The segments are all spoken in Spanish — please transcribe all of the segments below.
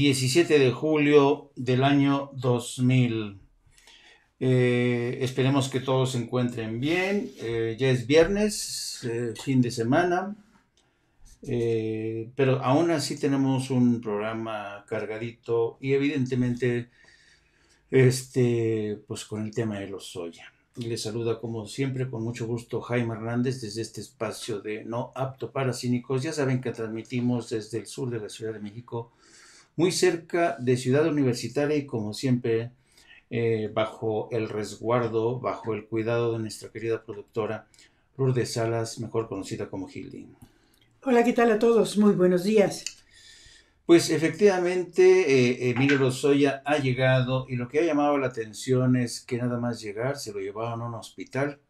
17 de julio del año 2000. Eh, esperemos que todos se encuentren bien. Eh, ya es viernes, eh, fin de semana. pero aún así tenemos un programa cargadito y evidentemente este, pues con el tema de los soya. Les saluda como siempre con mucho gusto Jaime Hernández desde este espacio de No Apto para Cínicos. Ya saben que transmitimos desde el sur de la Ciudad de México muy cerca de Ciudad Universitaria y como siempre eh, bajo el resguardo, bajo el cuidado de nuestra querida productora Lourdes Salas, mejor conocida como Hildy. Hola, ¿qué tal a todos? Muy buenos días. Pues efectivamente, eh, Emilio Lozoya ha llegado y lo que ha llamado la atención es que nada más llegar se lo llevaron a un hospital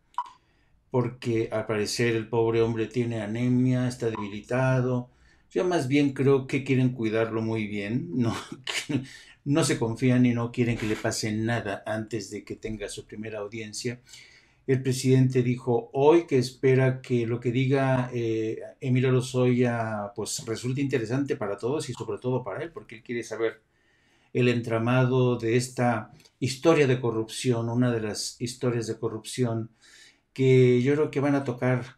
porque al parecer el pobre hombre tiene anemia, está debilitado, yo más bien creo que quieren cuidarlo muy bien, no, no se confían y no quieren que le pase nada antes de que tenga su primera audiencia. El presidente dijo hoy que espera que lo que diga eh, Emilio Lozoya pues resulte interesante para todos y sobre todo para él, porque él quiere saber el entramado de esta historia de corrupción, una de las historias de corrupción que yo creo que van a tocar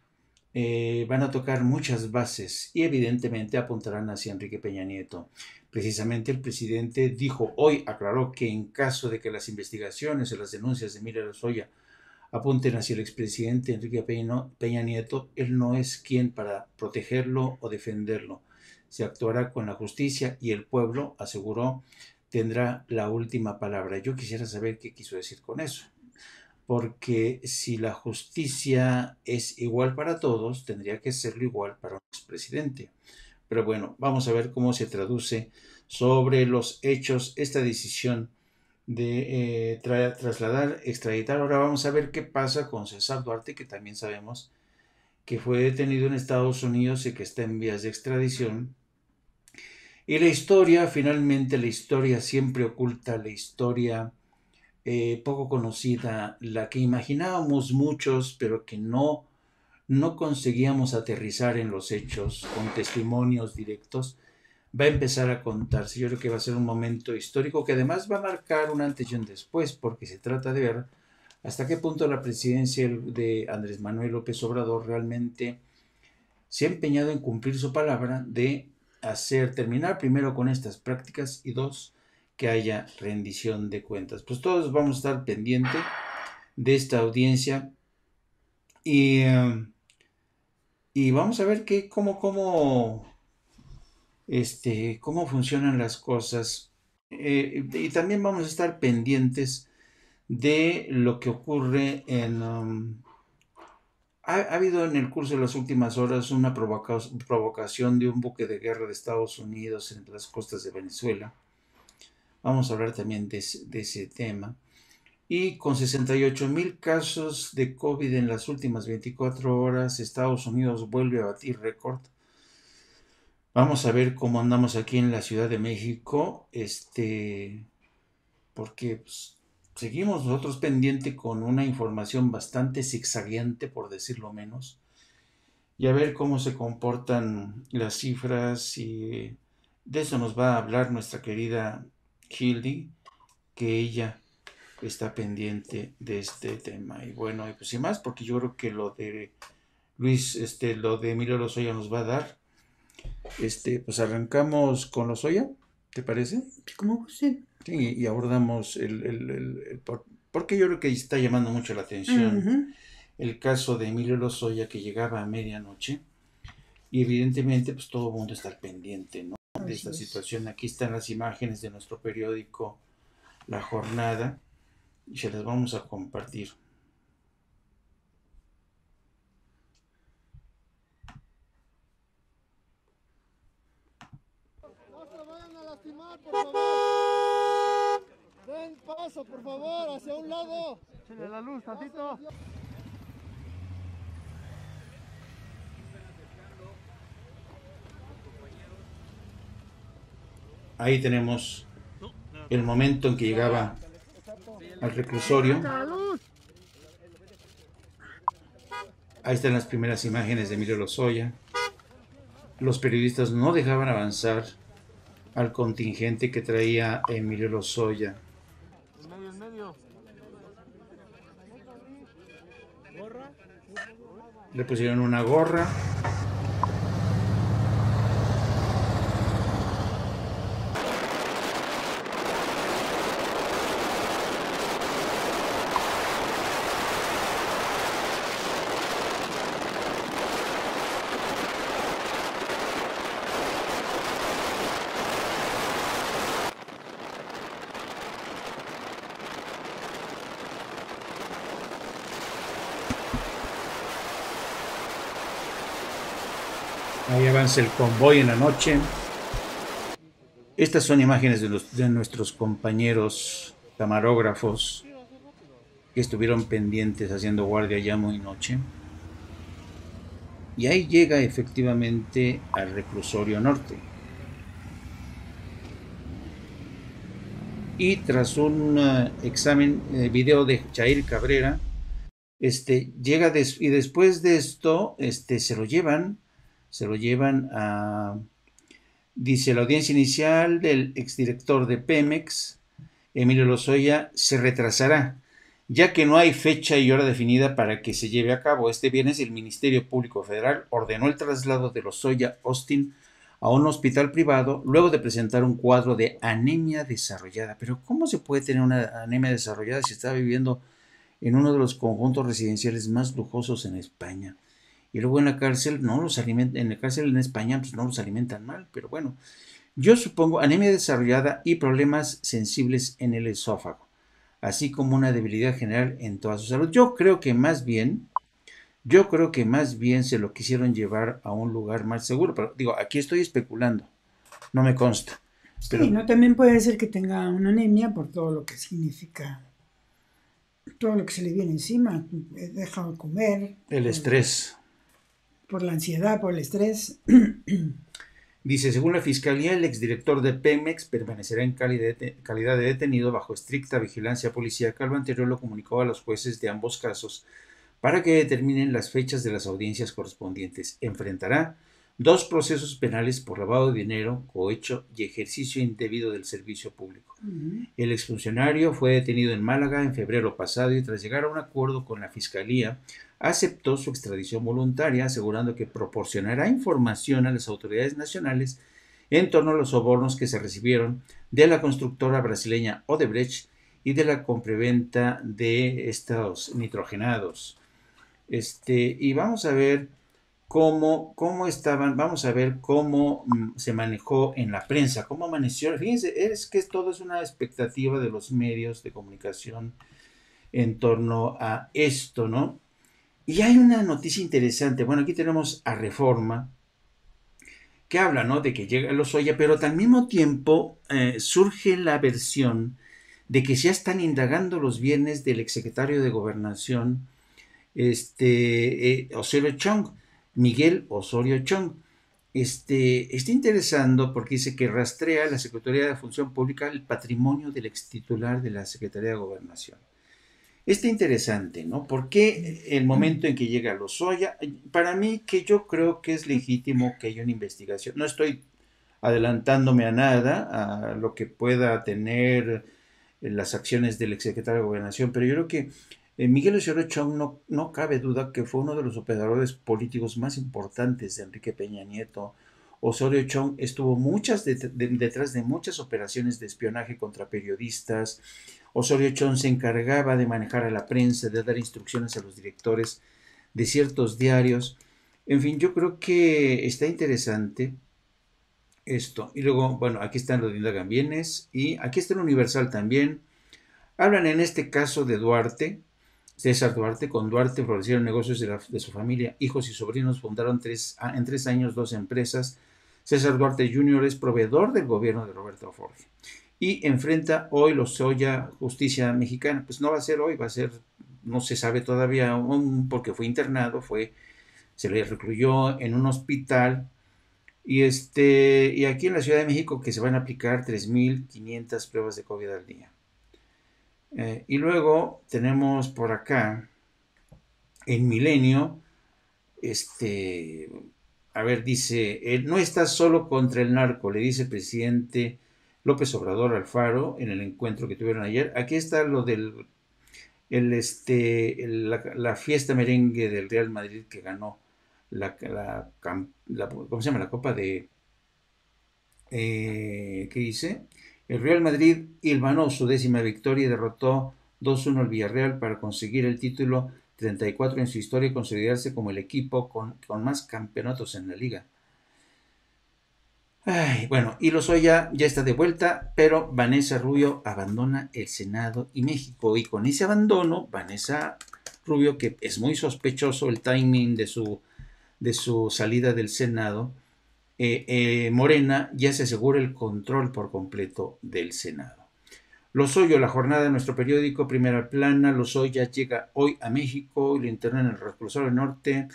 eh, van a tocar muchas bases y evidentemente apuntarán hacia Enrique Peña Nieto. Precisamente el presidente dijo hoy, aclaró que en caso de que las investigaciones o las denuncias de Mira Lozoya apunten hacia el expresidente Enrique Peña Nieto, él no es quien para protegerlo o defenderlo. Se actuará con la justicia y el pueblo, aseguró, tendrá la última palabra. Yo quisiera saber qué quiso decir con eso porque si la justicia es igual para todos, tendría que serlo igual para un expresidente. Pero bueno, vamos a ver cómo se traduce sobre los hechos esta decisión de eh, trasladar, extraditar. Ahora vamos a ver qué pasa con César Duarte, que también sabemos que fue detenido en Estados Unidos y que está en vías de extradición. Y la historia, finalmente la historia siempre oculta la historia eh, poco conocida, la que imaginábamos muchos, pero que no, no conseguíamos aterrizar en los hechos con testimonios directos, va a empezar a contarse. Yo creo que va a ser un momento histórico que además va a marcar un antes y un después, porque se trata de ver hasta qué punto la presidencia de Andrés Manuel López Obrador realmente se ha empeñado en cumplir su palabra de hacer, terminar primero con estas prácticas y dos, que haya rendición de cuentas. Pues todos vamos a estar pendientes de esta audiencia y, em, y vamos a ver qué, cómo, cómo, este, cómo funcionan las cosas. Eh, y también vamos a estar pendientes de lo que ocurre en... Um, ha, habido en el curso de las últimas horas una provocación de un buque de guerra de Estados Unidos en las costas de Venezuela Vamos a hablar también de, ese tema. Y con 68 mil casos de COVID en las últimas 24 horas, Estados Unidos vuelve a batir récord. Vamos a ver cómo andamos aquí en la Ciudad de México, este, porque pues, seguimos nosotros pendiente con una información bastante zigzagueante, por decirlo menos, y a ver cómo se comportan las cifras y de eso nos va a hablar nuestra querida Hildy, que ella está pendiente de este tema. Y bueno, y pues sin más, porque yo creo que lo de Luis, este, lo de Emilio Lozoya nos va a dar. Este, pues arrancamos con Lozoya, ¿te parece? ¿Cómo Sí, y abordamos el, el, porque yo creo que está llamando mucho la atención el caso de Emilio Lozoya que llegaba a medianoche y evidentemente pues todo el mundo está al pendiente, ¿no? De esta situación. Aquí están las imágenes de nuestro periódico La Jornada y se las vamos a compartir. No se vayan a lastimar, por favor. Den paso, por favor, hacia un lado. Échale la luz, tantito. Ahí tenemos el momento en que llegaba al reclusorio. Ahí están las primeras imágenes de Emilio Lozoya. Los periodistas no dejaban avanzar al contingente que traía Emilio Lozoya. Le pusieron una gorra. El convoy en la noche. Estas son imágenes de, los- de nuestros compañeros camarógrafos que estuvieron pendientes haciendo guardia ya muy noche. Y ahí llega efectivamente al reclusorio norte. Y tras un eh, examen, eh, video de Jair Cabrera, este, llega des- y después de esto, este, se lo llevan, se lo llevan a, dice, la audiencia inicial del exdirector de Pemex, Emilio Lozoya, se retrasará, ya que no hay fecha y hora definida para que se lleve a cabo. Este viernes el Ministerio Público Federal ordenó el traslado de Lozoya Austin a un hospital privado luego de presentar un cuadro de anemia desarrollada. Pero ¿cómo se puede tener una anemia desarrollada si está viviendo en uno de los conjuntos residenciales más lujosos en España? Y luego en la cárcel no los alimentan, en la cárcel en España pues no los alimentan mal, pero bueno, yo supongo anemia desarrollada y problemas sensibles en el esófago, así como una debilidad general en toda su salud. Yo creo que más bien, yo creo que más bien se lo quisieron llevar a un lugar más seguro, pero digo, aquí estoy especulando, no me consta. Pero Sí, ¿no? También puede ser que tenga una anemia por todo lo que significa, todo lo que se le viene encima. eh, Deja de comer. el estrés. Por la ansiedad, por el estrés. Dice, según la fiscalía, el exdirector de Pemex permanecerá en calidad de, detenido bajo estricta vigilancia policíaca. Lo anterior lo comunicó a los jueces de ambos casos para que determinen las fechas de las audiencias correspondientes. Enfrentará dos procesos penales por lavado de dinero, cohecho y ejercicio indebido del servicio público. El exfuncionario fue detenido en Málaga en febrero pasado y tras llegar a un acuerdo con la Fiscalía, aceptó su extradición voluntaria, asegurando que proporcionará información a las autoridades nacionales en torno a los sobornos que se recibieron de la constructora brasileña Odebrecht y de la compraventa de estos nitrogenados. Este, y vamos a ver cómo, cómo estaban, vamos a ver cómo mm, se manejó en la prensa, cómo amaneció. Fíjense, es que todo es una expectativa de los medios de comunicación en torno a esto, ¿no? Y hay una noticia interesante. Bueno, aquí tenemos a Reforma, que habla, ¿no? De que llega Lozoya, pero al mismo tiempo eh, surge la versión de que ya están indagando los bienes del exsecretario de Gobernación, este, eh, Osorio Chong, Miguel Osorio Chong. Este, está interesando porque dice que rastrea la Secretaría de Función Pública el patrimonio del extitular de la Secretaría de Gobernación. Está interesante, ¿no? Porque el momento en que llega Lozoya, para mí que yo creo que es legítimo que haya una investigación. No estoy adelantándome a nada, a lo que pueda tener las acciones del exsecretario de Gobernación, pero yo creo que eh, Miguel Osorio Chong no, no cabe duda que fue uno de los operadores políticos más importantes de Enrique Peña Nieto. Osorio Chong estuvo muchas de- de- detrás de muchas operaciones de espionaje contra periodistas. Osorio Chong se encargaba de manejar a la prensa, de dar instrucciones a los directores de ciertos diarios. En fin, yo creo que está interesante esto. Y luego, bueno, aquí están los de Indagan Bienes y aquí está el Universal también. Hablan en este caso de Duarte, César Duarte. Con Duarte florecieron negocios de, su familia. Hijos y sobrinos fundaron tres, ah, en tres años dos empresas. César Duarte Jr. es proveedor del gobierno de Roberto Ford. Y enfrenta hoy Lozoya Justicia Mexicana. Pues no va a ser hoy, va a ser, no se sabe todavía porque fue internado, fue, se le recluyó en un hospital y, este, y aquí en la Ciudad de México que se van a aplicar 3.500 pruebas de COVID al día. Eh, y luego tenemos por acá, en Milenio, este, a ver, dice, no estás solo contra el narco, le dice el presidente López Obrador Alfaro en el encuentro que tuvieron ayer. Aquí está lo del el, este, la, fiesta merengue del Real Madrid que ganó la, la, ¿cómo se llama? La Copa de, eh, ¿qué dice? El Real Madrid hilvanó su décima victoria y derrotó 2-1 al Villarreal para conseguir el título 34 en su historia y consolidarse como el equipo con, más campeonatos en la liga. Bueno, y Lozoya ya está de vuelta, pero Vanessa Rubio abandona el Senado y México. Y con ese abandono, Vanessa Rubio, que es muy sospechoso el timing de su, de su salida del Senado, eh, eh, Morena ya se asegura el control por completo del Senado. Lozoya, la jornada de nuestro periódico, primera plana, Lozoya llega hoy a México y lo interna en el reclusorio norte,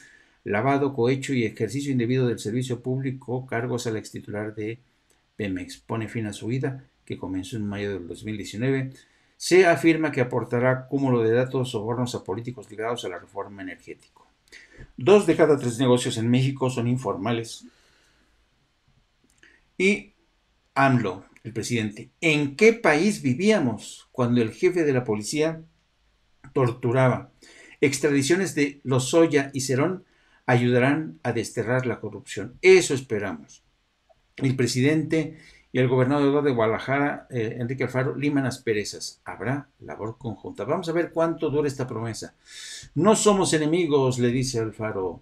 lavado, cohecho y ejercicio indebido del servicio público, cargos al ex titular de Pemex. Pone fin a su vida, que comenzó en mayo del 2019. Se afirma que aportará cúmulo de datos sobornos a políticos ligados a la reforma energética. Dos de cada tres negocios en México son informales. Y AMLO, el presidente, ¿en qué país vivíamos cuando el jefe de la policía torturaba? Extradiciones de Lozoya y Cerón ayudarán a desterrar la corrupción. Eso esperamos. El presidente y el gobernador de Guadalajara, eh, Enrique Alfaro, liman asperezas. Habrá labor conjunta. Vamos a ver cuánto dura esta promesa. No somos enemigos, le dice Alfaro.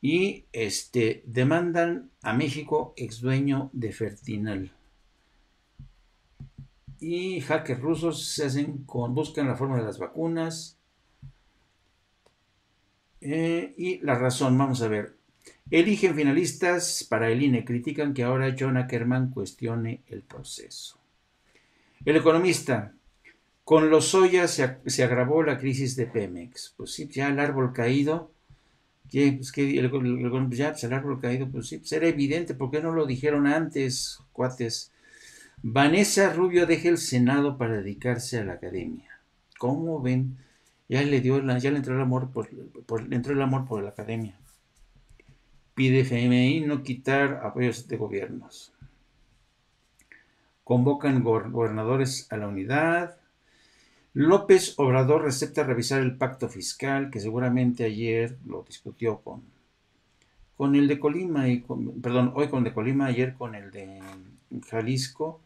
Y este, demandan a México, ex dueño de Fertinal y hackers rusos se hacen con, buscan la forma de las vacunas. Eh, y la razón, vamos a ver. Eligen finalistas para el INE. Critican que ahora John Ackerman cuestione el proceso. El economista. Con los soya se, agravó la crisis de Pemex. Pues sí, ya el árbol caído. Pues que el, ya, pues el árbol caído, pues sí, pues evidente. ¿Por qué no lo dijeron antes, cuates? Vanessa Rubio deja el Senado para dedicarse a la academia. ¿Cómo ven? Ya le dio ya le entró el amor por, entró el amor por la academia. Pide FMI no quitar apoyos de gobiernos. Convocan gobernadores a la unidad. López Obrador receta revisar el pacto fiscal, que seguramente ayer lo discutió con, con el de Colima, y perdón, hoy con el de Colima, ayer con el de Jalisco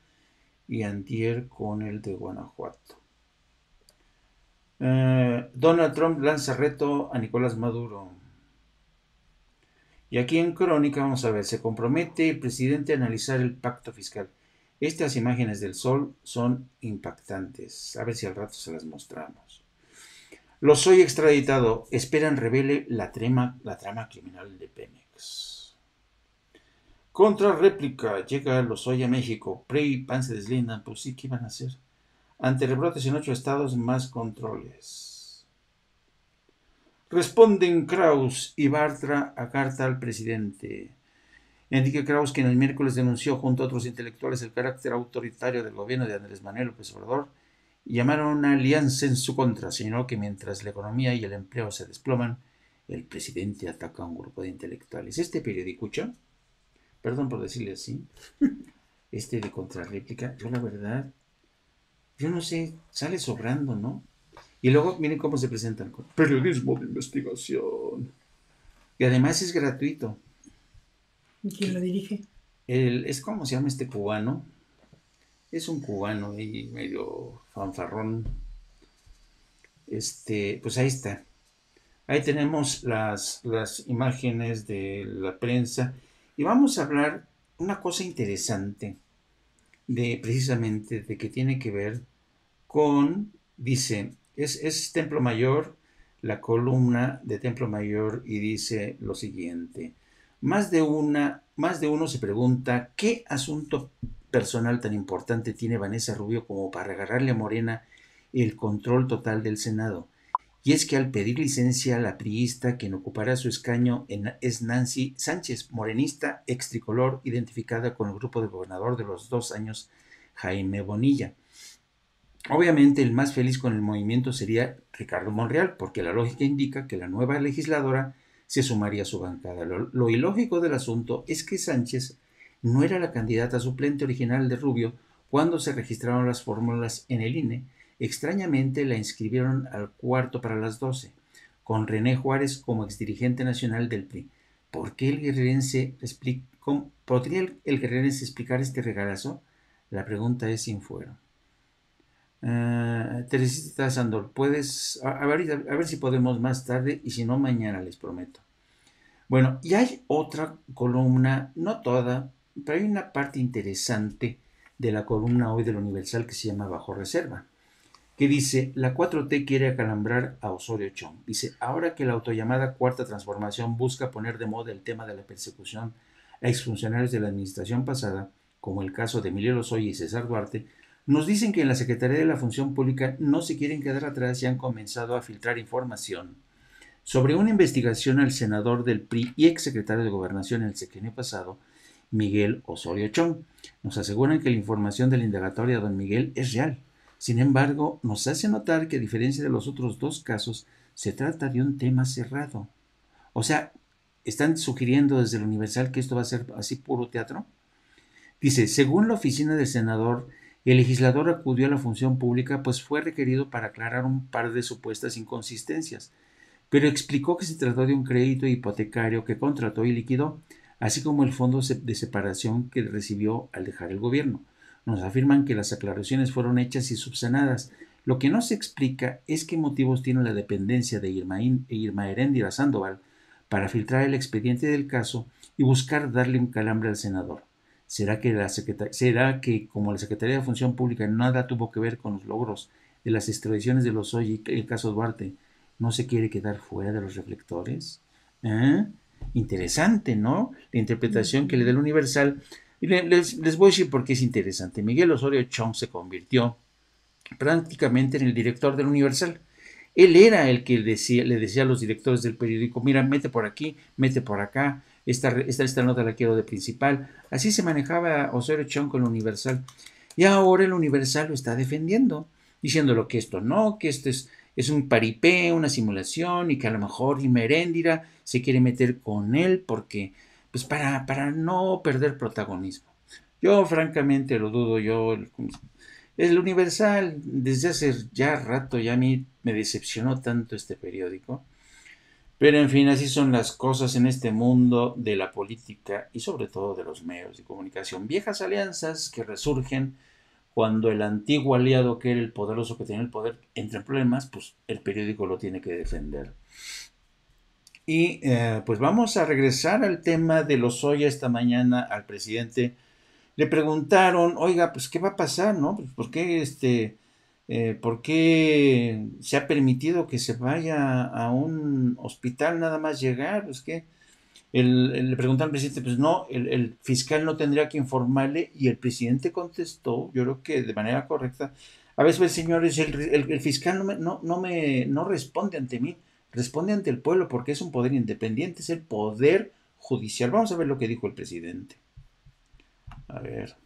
y antier con el de Guanajuato. Eh, Donald Trump lanza reto a Nicolás Maduro. Y aquí en Crónica vamos a ver, se compromete el presidente a analizar el pacto fiscal. Estas imágenes del sol son impactantes. A ver si al rato se las mostramos. Lo soy extraditado. Esperan revele la, trama, criminal de Pemex. Contra réplica, llega Lozoya México, PRI y PAN se deslindan, pues sí, ¿qué iban a hacer? Ante rebrotes en ocho estados, más controles. Responden Kraus y Bartra a carta al presidente. Enrique Kraus, quien el miércoles denunció junto a otros intelectuales el carácter autoritario del gobierno de Andrés Manuel López Obrador, llamaron a una alianza en su contra, sino que mientras la economía y el empleo se desploman, el presidente ataca a un grupo de intelectuales. Este periódico, perdón por decirle así, este de contrarréplica, yo la verdad, yo no sé, sale sobrando, ¿no? Y luego miren cómo se presentan con periodismo de investigación. Y además es gratuito. ¿Y quién lo dirige? El, es como se llama este cubano. Es un cubano ahí medio fanfarrón. Este, pues ahí está. Ahí tenemos las, las imágenes de la prensa y vamos a hablar una cosa interesante de precisamente de que tiene que ver con, dice, es, es Templo Mayor, la columna de Templo Mayor y dice lo siguiente. Más de una, más de uno se pregunta qué asunto personal tan importante tiene Vanessa Rubio como para agarrarle a Morena el control total del Senado y es que al pedir licencia la priista quien ocupará su escaño es Nancy Sánchez, morenista, ex tricolor, identificada con el grupo de gobernador de los dos años, Jaime Bonilla. Obviamente el más feliz con el movimiento sería Ricardo Monreal, porque la lógica indica que la nueva legisladora se sumaría a su bancada. Lo, ilógico del asunto es que Sánchez no era la candidata suplente original de Rubio cuando se registraron las fórmulas en el INE. Extrañamente la inscribieron al cuarto para las doce, con René Juárez como exdirigente nacional del PRI. ¿Por qué el guerrerense ¿Podría el, guerrerense explicar este regalazo? La pregunta es sin fuero. Uh, Teresita Sandor, puedes, a, ver, a, ver, si podemos más tarde y si no, mañana les prometo. Bueno, y hay otra columna, no toda, pero hay una parte interesante de la columna hoy del Universal que se llama Bajo Reserva, que dice, la 4T quiere acalambrar a Osorio Chong. Dice, ahora que la autollamada Cuarta Transformación busca poner de moda el tema de la persecución a exfuncionarios de la administración pasada, como el caso de Emilio Lozoya y César Duarte, nos dicen que en la Secretaría de la Función Pública no se quieren quedar atrás y han comenzado a filtrar información sobre una investigación al senador del PRI y exsecretario de Gobernación en el sexenio pasado, Miguel Osorio Chong. Nos aseguran que la información de la indagatoria de don Miguel es real. Sin embargo, nos hace notar que a diferencia de los otros dos casos, se trata de un tema cerrado. O sea, ¿están sugiriendo desde el Universal que esto va a ser así puro teatro? Dice, según la oficina del senador, el legislador acudió a la función pública pues fue requerido para aclarar un par de supuestas inconsistencias, pero explicó que se trató de un crédito hipotecario que contrató y liquidó, así como el fondo de separación que recibió al dejar el gobierno. Nos afirman que las aclaraciones fueron hechas y subsanadas. Lo que no se explica es qué motivos tiene la dependencia de Irma, Irma Heréndira Sandoval para filtrar el expediente del caso y buscar darle un calambre al senador. ¿Será que, la ¿Será que como la Secretaría de Función Pública nada tuvo que ver con los logros de las extradiciones de los hoy y el caso Duarte, no se quiere quedar fuera de los reflectores? ¿Eh? Interesante, ¿no? La interpretación que le da el Universal. Les, les, voy a decir por qué es interesante. Miguel Osorio Chong se convirtió prácticamente en el director del Universal. Él era el que decía, le decía a los directores del periódico, mira, mete por aquí, mete por acá, esta, esta, nota la quiero de principal. Así se manejaba Osorio Chong con el Universal. Y ahora el Universal lo está defendiendo, diciéndolo que esto no, que esto es, un paripé, una simulación, y que a lo mejor Imeréndira se quiere meter con él porque, pues para, para no perder protagonismo. Yo francamente lo dudo, yo el Universal desde hace ya rato ya a mí me decepcionó tanto este periódico. Pero en fin, así son las cosas en este mundo de la política y sobre todo de los medios de comunicación. Viejas alianzas que resurgen cuando el antiguo aliado que era el poderoso que tenía el poder entra en problemas, pues el periódico lo tiene que defender. Y eh, pues vamos a regresar al tema de los hoy esta mañana al presidente. Le preguntaron, oiga, pues qué va a pasar, ¿no? Pues, ¿Por qué este eh, ¿por qué se ha permitido que se vaya a un hospital nada más llegar? Pues que el, le preguntan al presidente, pues no, el, fiscal no tendría que informarle y el presidente contestó, yo creo que de manera correcta, a veces, pues, señores, el, fiscal no no me no responde ante mí, responde ante el pueblo porque es un poder independiente, es el poder judicial. Vamos a ver lo que dijo el presidente. A ver.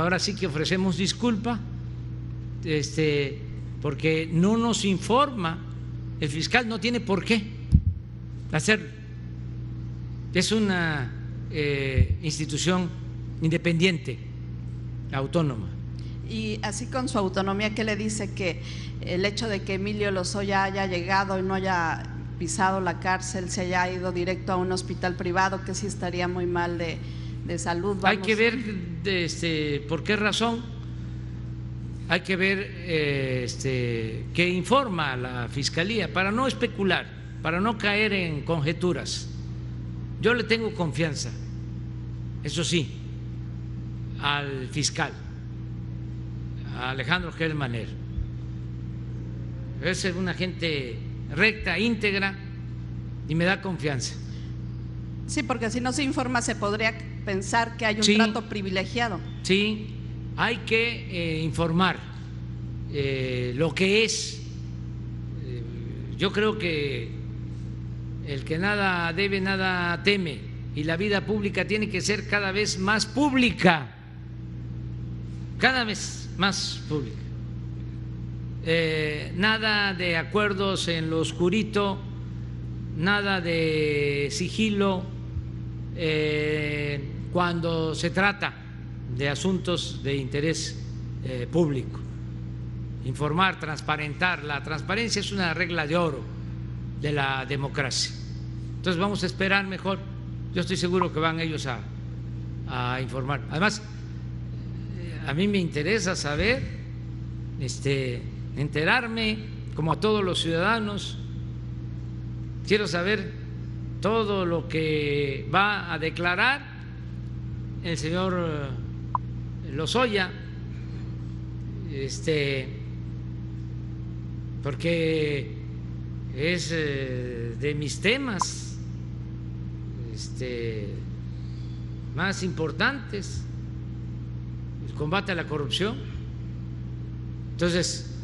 Ahora sí que ofrecemos disculpa, este, porque no nos informa, el fiscal no tiene por qué hacerlo. Es una eh, institución independiente, autónoma. Y así con su autonomía, ¿qué le dice que el hecho de que Emilio Lozoya haya llegado y no haya pisado la cárcel, se haya ido directo a un hospital privado, que sí estaría muy mal de, de salud. Hay que ver este, por qué razón, hay que ver eh, este, qué informa la Fiscalía para no especular, para no caer en conjeturas. Yo le tengo confianza, eso sí, al fiscal, a Alejandro Germaner. Es una gente recta, íntegra y me da confianza. Sí, porque si no se informa se podría pensar que hay un trato privilegiado. Sí, hay que eh, informar eh, lo que es. Eh, yo creo que el que nada debe, nada teme, y la vida pública tiene que ser cada vez más pública, cada vez más pública. Nada de acuerdos en lo oscurito, nada de sigilo eh, cuando se trata de asuntos de interés eh, público. Informar, transparentar. La transparencia es una regla de oro de la democracia. Entonces vamos a esperar mejor. Yo estoy seguro que van ellos a, a informar. Además, a mí me interesa saber, este, enterarme, como a todos los ciudadanos, quiero saber todo lo que va a declarar el señor eh, Lozoya, este, porque es eh, de mis temas este, más importantes, el combate a la corrupción. Entonces,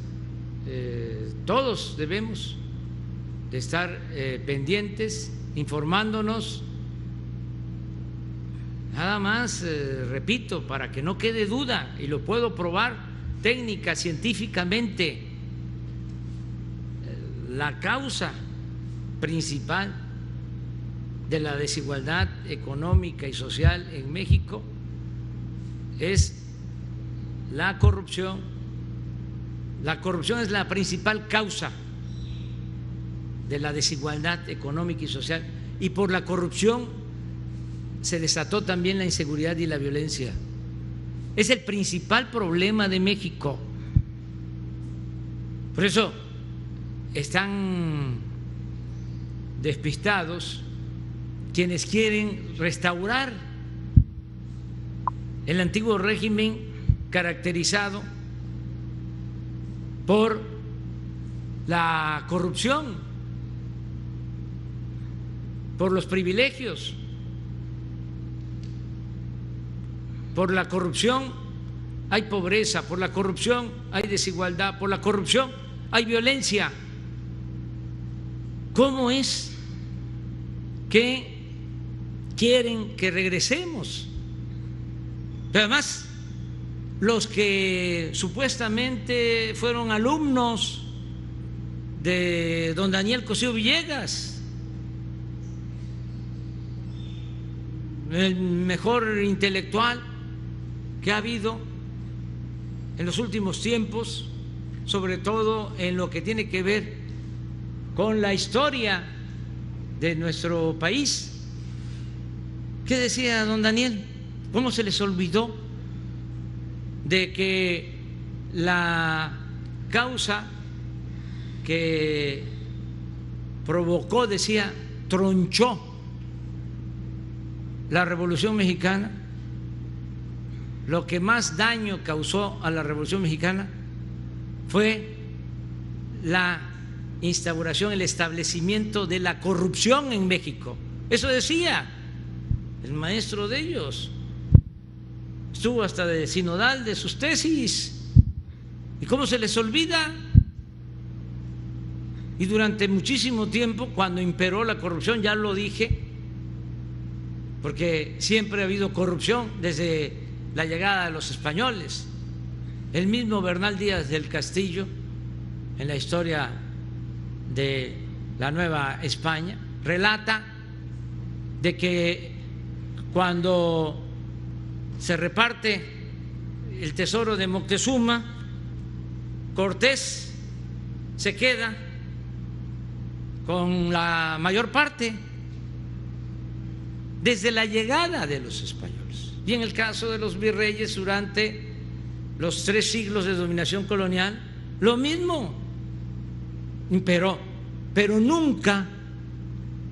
eh, todos debemos de estar pendientes, informándonos. Nada más, eh, repito, para que no quede duda, y lo puedo probar técnica, científicamente, la causa principal de la desigualdad económica y social en México es la corrupción. La corrupción es la principal causa de la desigualdad económica y social. Y por la corrupción se desató también la inseguridad y la violencia. Es el principal problema de México. Por eso están despistados quienes quieren restaurar el antiguo régimen caracterizado por la corrupción por los privilegios, por la corrupción hay pobreza, por la corrupción hay desigualdad, por la corrupción hay violencia. ¿Cómo es que quieren que regresemos? Pero además, los que supuestamente fueron alumnos de don Daniel Cosío Villegas, el mejor intelectual que ha habido en los últimos tiempos, sobre todo en lo que tiene que ver con la historia de nuestro país. ¿Qué decía don Daniel? ¿Cómo se les olvidó de que la causa que provocó, decía, tronchó la Revolución Mexicana, lo que más daño causó a la Revolución Mexicana fue la instauración, el establecimiento de la corrupción en México. Eso decía el maestro de ellos. Estuvo hasta de sinodal de sus tesis. ¿Y cómo se les olvida? Y durante muchísimo tiempo, cuando imperó la corrupción, ya lo dije, porque siempre ha habido corrupción desde la llegada de los españoles. El mismo Bernal Díaz del Castillo, en la historia de la Nueva España, relata de que cuando se reparte el tesoro de Moctezuma, Cortés se queda con la mayor parte desde la llegada de los españoles. Y en el caso de los virreyes durante los tres siglos de dominación colonial, lo mismo imperó, pero nunca,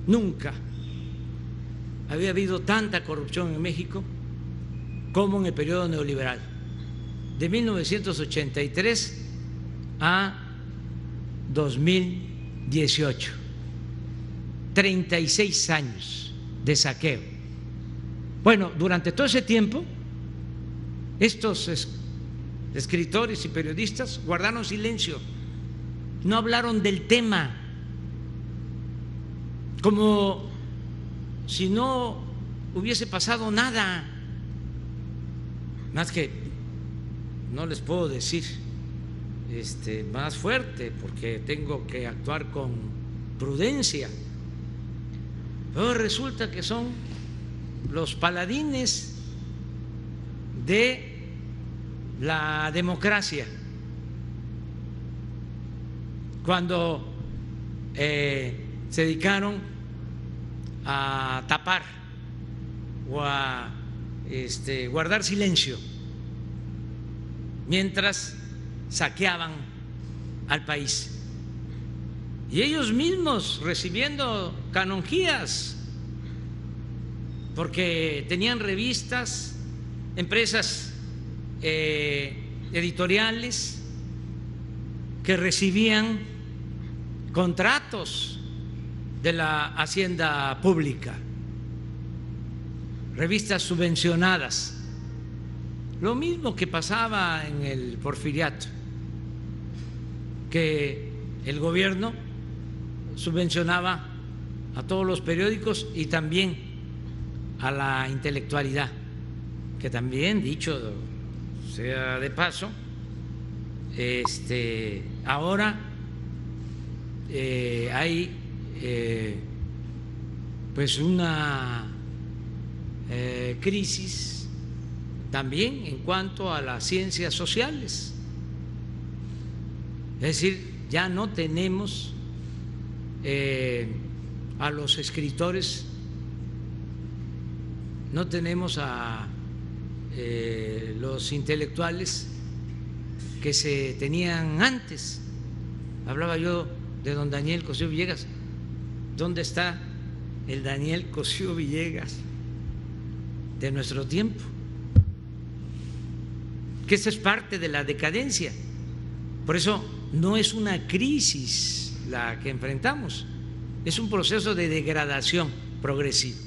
nunca había habido tanta corrupción en México como en el periodo neoliberal, de 1983 a 2018, 36 años de saqueo. Bueno, durante todo ese tiempo, estos escritores y periodistas guardaron silencio, no hablaron del tema, como si no hubiese pasado nada, más que no les puedo decir este, más fuerte porque tengo que actuar con prudencia. Pero resulta que son los paladines de la democracia. Cuando eh, se dedicaron a tapar o a este, guardar silencio mientras saqueaban al país. Y ellos mismos recibiendo canonjías, porque tenían revistas, empresas eh, editoriales que recibían contratos de la hacienda pública, revistas subvencionadas, lo mismo que pasaba en el porfiriato, que el gobierno subvencionaba a todos los periódicos y también a la intelectualidad, que también, dicho sea de paso, este, ahora eh, hay eh, pues una eh, crisis también en cuanto a las ciencias sociales. Es decir, ya no tenemos a los escritores, no tenemos a los intelectuales que se tenían antes. Hablaba yo de don Daniel Cosío Villegas. ¿Dónde está el Daniel Cosío Villegas de nuestro tiempo? Que esa es parte de la decadencia. Por eso no es una crisis la que enfrentamos, es un proceso de degradación progresiva,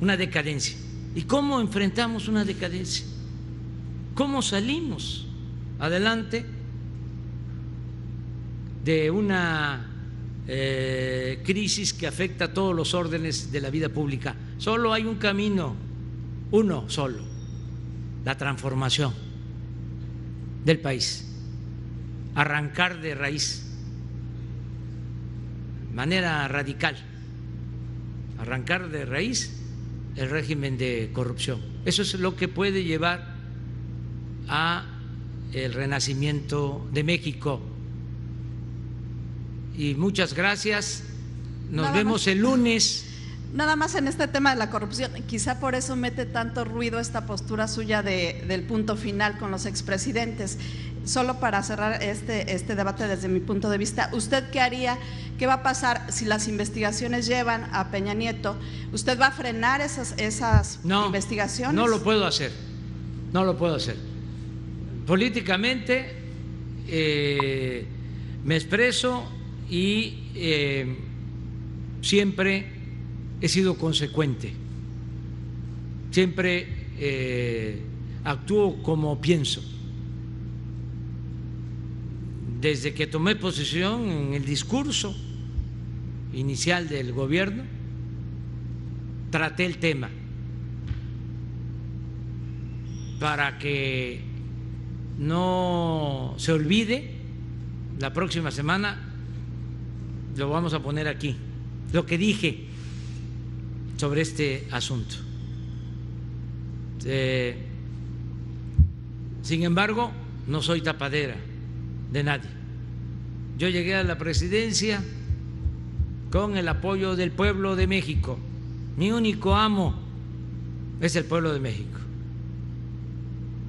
una decadencia. ¿Y cómo enfrentamos una decadencia? ¿Cómo salimos adelante? de una eh, crisis que afecta a todos los órdenes de la vida pública. Solo hay un camino, uno solo, la transformación del país, arrancar de raíz, manera radical, arrancar de raíz el régimen de corrupción. Eso es lo que puede llevar a el renacimiento de México y muchas gracias. Nos vemos el lunes. Nada más en este tema de la corrupción, quizá por eso mete tanto ruido esta postura suya de, del punto final con los expresidentes. Solo para cerrar este, este debate desde mi punto de vista, ¿usted qué haría? ¿Qué va a pasar si las investigaciones llevan a Peña Nieto? ¿Usted va a frenar esas, esas investigaciones? No lo puedo hacer, no lo puedo hacer. Políticamente eh, me expreso y eh, siempre he sido consecuente, siempre eh, actúo como pienso. Desde que tomé posición en el discurso inicial del gobierno, traté el tema para que no se olvide la próxima semana lo vamos a poner aquí, lo que dije sobre este asunto. Eh, sin embargo, no soy tapadera de nadie. Yo llegué a la presidencia con el apoyo del pueblo de México. Mi único amo es el pueblo de México.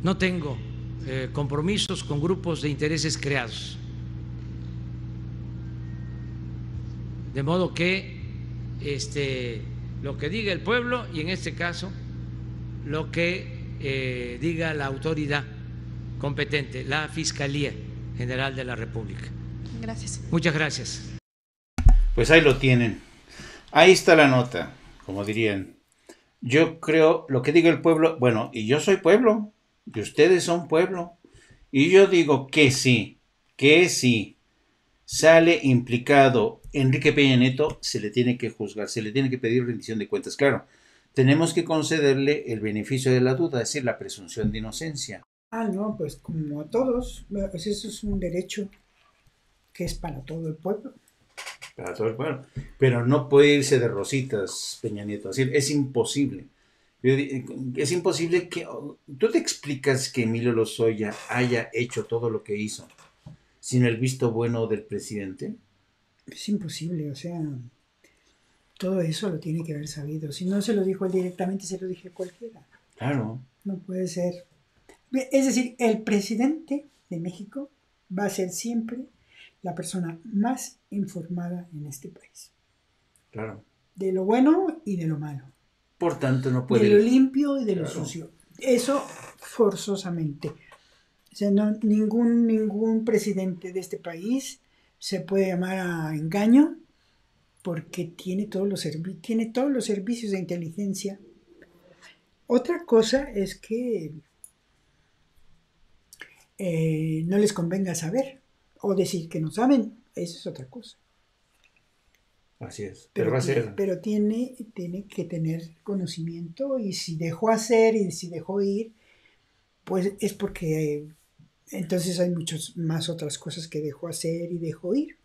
No tengo eh, compromisos con grupos de intereses creados. De modo que este, lo que diga el pueblo y en este caso lo que eh, diga la autoridad competente, la Fiscalía General de la República. Gracias. Muchas gracias. Pues ahí lo tienen. Ahí está la nota, como dirían. Yo creo lo que diga el pueblo, bueno, y yo soy pueblo, y ustedes son pueblo, y yo digo que sí, que sí, sale implicado Enrique Peña Neto, se le tiene que juzgar, se le tiene que pedir rendición de cuentas. Claro, tenemos que concederle el beneficio de la duda, es decir, la presunción de inocencia. Ah, no, pues como a todos, pues eso es un derecho que es para todo el pueblo. Para todo el pueblo. Pero no puede irse de rositas, Peña Nieto. Es decir, es imposible. Es imposible que... ¿Tú te explicas que Emilio Lozoya haya hecho todo lo que hizo sin el visto bueno del presidente? Es imposible, o sea, todo eso lo tiene que haber sabido. Si no se lo dijo él directamente, se lo dije cualquiera. Claro. No puede ser. Es decir, el presidente de México va a ser siempre la persona más informada en este país. Claro. De lo bueno y de lo malo. Por tanto, no puede. De lo limpio y de lo sucio. Eso forzosamente. O sea, no, ningún, ningún presidente de este país se puede llamar a engaño porque tiene todos los, tiene todos los servicios de inteligencia. Otra cosa es que eh, no les convenga saber o decir que no saben, eso es otra cosa. Así es, pero, va a ser. Pero tiene, tiene que tener conocimiento y si dejó hacer y si dejó ir, pues es porque entonces hay muchas más otras cosas que dejó hacer y dejó ir.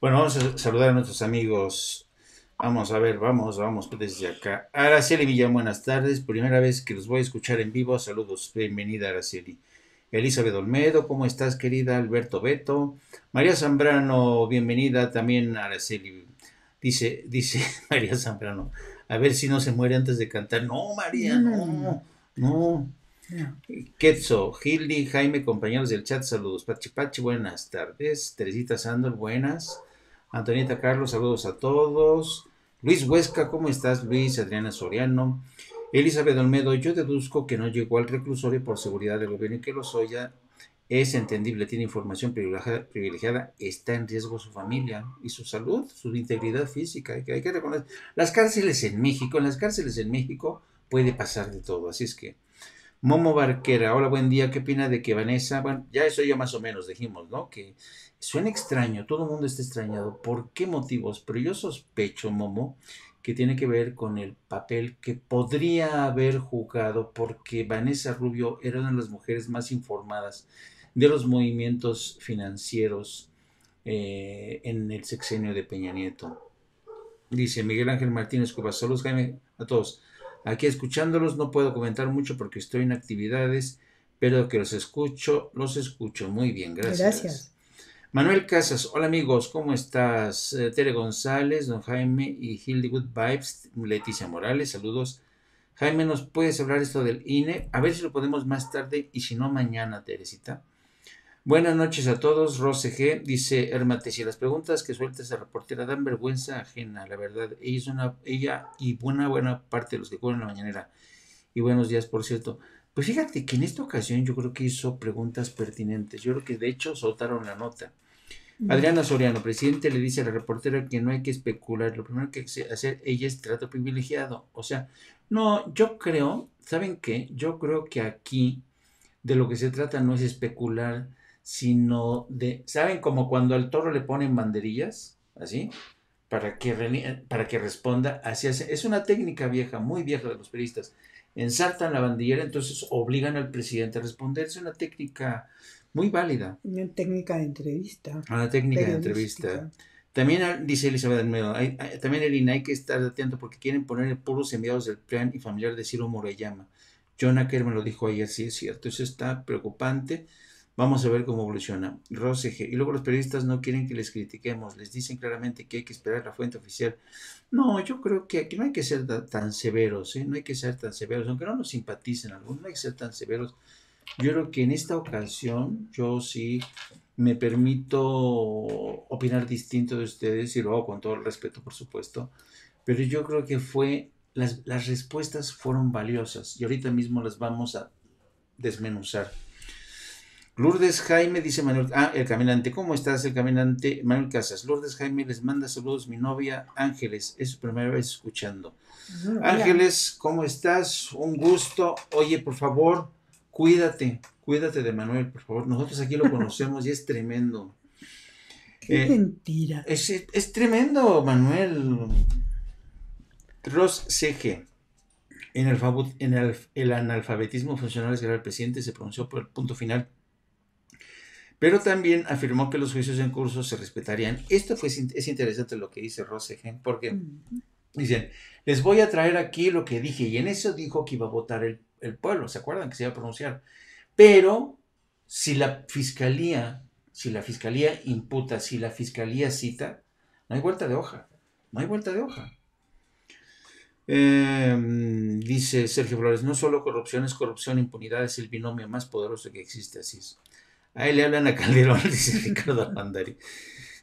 Bueno, vamos a saludar a nuestros amigos. Vamos a ver, vamos, vamos desde acá. Araceli Villán, buenas tardes. Primera vez que los voy a escuchar en vivo. Saludos, bienvenida Araceli. Elizabeth Olmedo, ¿cómo estás, querida? Alberto Beto. María Zambrano, bienvenida también, Araceli. Dice, dice María Zambrano, a ver si no se muere antes de cantar. No, María, no, no. Quetzo, Hildy, Jaime, compañeros del chat, saludos. Pachi Pachi, buenas tardes. Teresita Sandor, buenas. Antonieta Carlos, saludos a todos. Luis Huesca, ¿cómo estás, Luis? Adriana Soriano. Elizabeth Olmedo, yo deduzco que no llegó al reclusorio por seguridad del gobierno y que Lozoya es entendible, tiene información privilegiada, está en riesgo su familia y su salud, su integridad física. Hay que, hay que reconocer. Las cárceles en México, en las cárceles en México puede pasar de todo, así es que. Momo Barquera, hola, buen día. ¿Qué opina de que Vanessa? Bueno, ya eso ya más o menos dijimos, ¿no? Que suena extraño, todo el mundo está extrañado. ¿Por qué motivos? Pero yo sospecho, Momo, que tiene que ver con el papel que podría haber jugado porque Vanessa Rubio era una de las mujeres más informadas de los movimientos financieros eh, en el sexenio de Peña Nieto. Dice Miguel Ángel Martínez Cubas, saludos Jaime a todos. Aquí escuchándolos no puedo comentar mucho porque estoy en actividades, pero que los escucho, los escucho muy bien, gracias. Gracias. Manuel Casas, hola amigos, ¿cómo estás? Eh, Tere González, don Jaime y Hildy Good Vibes, Leticia Morales, saludos. Jaime, ¿nos puedes hablar esto del INE? A ver si lo podemos más tarde y si no mañana, Teresita. Buenas noches a todos. Rose G. dice Hermate, si las preguntas que suelta esa reportera dan vergüenza ajena, la verdad. Ella, es una, ella y buena, buena parte de los que cubren la mañanera. Y buenos días, por cierto. Pues fíjate que en esta ocasión yo creo que hizo preguntas pertinentes. Yo creo que de hecho soltaron la nota. Adriana Soriano, presidente, le dice a la reportera que no hay que especular. Lo primero que hay que hacer ella es trato privilegiado. O sea, no, yo creo, ¿saben qué? Yo creo que aquí de lo que se trata no es especular, sino de, ¿saben? Como cuando al toro le ponen banderillas, así, para que, para que responda, así hace. Es una técnica vieja, muy vieja de los periodistas ensartan la bandillera, entonces obligan al presidente a responder. Es una técnica muy válida. Una técnica de entrevista. Una técnica de entrevista. También dice Elizabeth Almedo, hay, también el hay que estar atento porque quieren poner puros enviados del plan y familiar de Ciro Moreyama. John Acker me lo dijo ayer, sí es cierto, eso está preocupante. Vamos a ver cómo evoluciona. Rose G. Y luego los periodistas no quieren que les critiquemos, les dicen claramente que hay que esperar la fuente oficial. No, yo creo que aquí no hay que ser tan severos, ¿eh? no hay que ser tan severos, aunque no nos simpaticen algunos, no hay que ser tan severos. Yo creo que en esta ocasión yo sí me permito opinar distinto de ustedes y lo hago con todo el respeto, por supuesto, pero yo creo que fue, las, las respuestas fueron valiosas y ahorita mismo las vamos a desmenuzar. Lourdes Jaime, dice Manuel, ah, el caminante, ¿cómo estás, el caminante? Manuel Casas, Lourdes Jaime les manda saludos, mi novia Ángeles, es su primera vez escuchando. Ángeles, ¿cómo estás? Un gusto. Oye, por favor, cuídate, cuídate de Manuel, por favor. Nosotros aquí lo conocemos y es tremendo. Qué eh, mentira. Es, es, tremendo, Manuel. Ross CG. En, el, el, analfabetismo funcional es el presidente se pronunció por el punto final. Pero también afirmó que los juicios en curso se respetarían. Esto fue, es interesante lo que dice Rosegen, porque dicen, les voy a traer aquí lo que dije, y en eso dijo que iba a votar el, el pueblo, ¿se acuerdan que se iba a pronunciar? Pero si la fiscalía, si la fiscalía imputa, si la fiscalía cita, no hay vuelta de hoja, no hay vuelta de hoja. Em, dice Sergio Flores, no solo corrupción es corrupción, impunidad es el binomio más poderoso que existe, así es. Ahí le hablan a Calderón, dice Ricardo Armandari.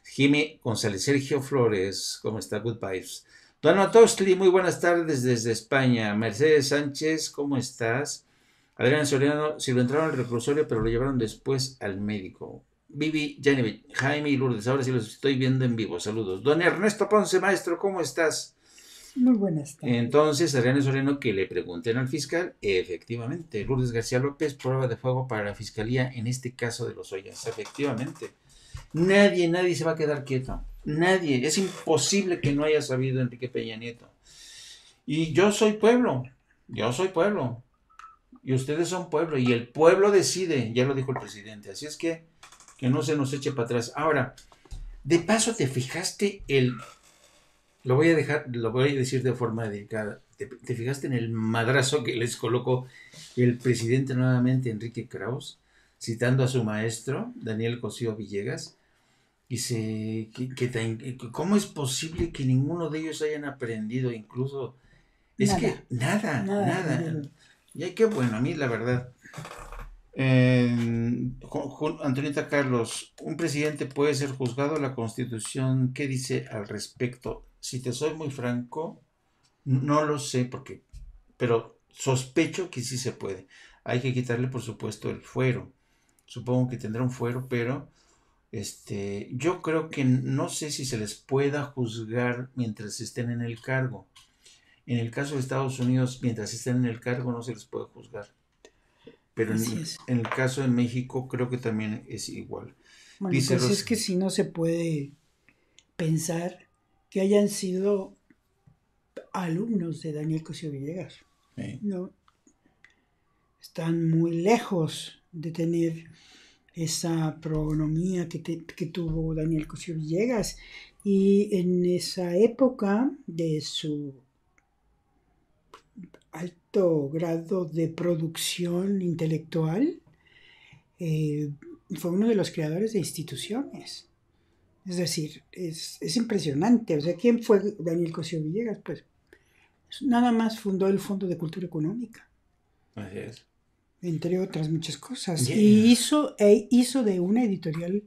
Jimmy González, Sergio Flores, ¿cómo está? Good vibes. Don Atostli, muy buenas tardes desde España. Mercedes Sánchez, ¿cómo estás? Adrián Soriano, si lo entraron al reclusorio, pero lo llevaron después al médico. Vivi, Jaime, Jaime y Lourdes, ahora sí los estoy viendo en vivo. Saludos. Don Ernesto Ponce, maestro, ¿cómo estás? Muy buenas tardes. Entonces, Adrián Soriano, que le pregunten al fiscal, efectivamente, Lourdes García López, prueba de fuego para la fiscalía en este caso de los Ollas. Efectivamente. Nadie, nadie se va a quedar quieto. Nadie. Es imposible que no haya sabido Enrique Peña Nieto. Y yo soy pueblo. Yo soy pueblo. Y ustedes son pueblo. Y el pueblo decide. Ya lo dijo el presidente. Así es que que no se nos eche para atrás. Ahora, de paso, ¿te fijaste el lo voy a dejar, lo voy a decir de forma delicada. ¿Te, fijaste en el madrazo que les colocó el presidente nuevamente, Enrique Kraus, citando a su maestro, Daniel Cosío Villegas? Dice, que, ¿cómo es posible que ninguno de ellos hayan aprendido incluso? Es que nada, nada. nada. Y qué bueno, a mí la verdad. Eh, Carlos, un presidente puede ser juzgado. La constitución, ¿qué dice al respecto? si te soy muy franco, no lo sé porque, pero sospecho que sí se puede. Hay que quitarle, por supuesto, el fuero. Supongo que tendrá un fuero, pero este, yo creo que no sé si se les pueda juzgar mientras estén en el cargo. En el caso de Estados Unidos, mientras estén en el cargo, no se les puede juzgar. Pero en, el caso de México, creo que también es igual. Bueno, Dice pues es que si no se puede pensar que hayan sido alumnos de Daniel Cosío Villegas. No, están muy lejos de tener esa pronomía que, que, tuvo Daniel Cosío Villegas. Y en esa época de su alto grado de producción intelectual, eh, fue uno de los creadores de instituciones. Es decir, es, impresionante. O sea, ¿quién fue Daniel Cosío Villegas? Pues nada más fundó el Fondo de Cultura Económica. Así es. Entre otras muchas cosas. Y hizo, e hizo de una editorial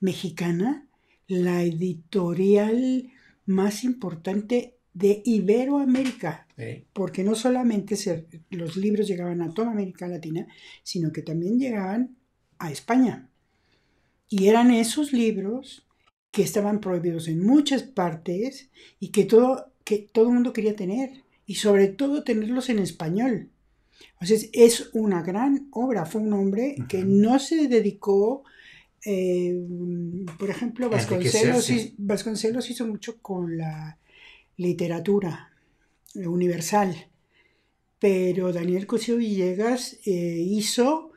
mexicana la editorial más importante de Iberoamérica, porque no solamente los libros llegaban a toda América Latina, sino que también llegaban a España. Y eran esos libros que estaban prohibidos en muchas partes y que todo, que todo el mundo quería tener, y sobre todo tenerlos en español. Entonces, es una gran obra. Fue un hombre que no se dedicó, eh, por ejemplo, Vasconcelos, Vasconcelos hizo mucho con la literatura universal, pero Daniel Cosío Villegas eh, hizo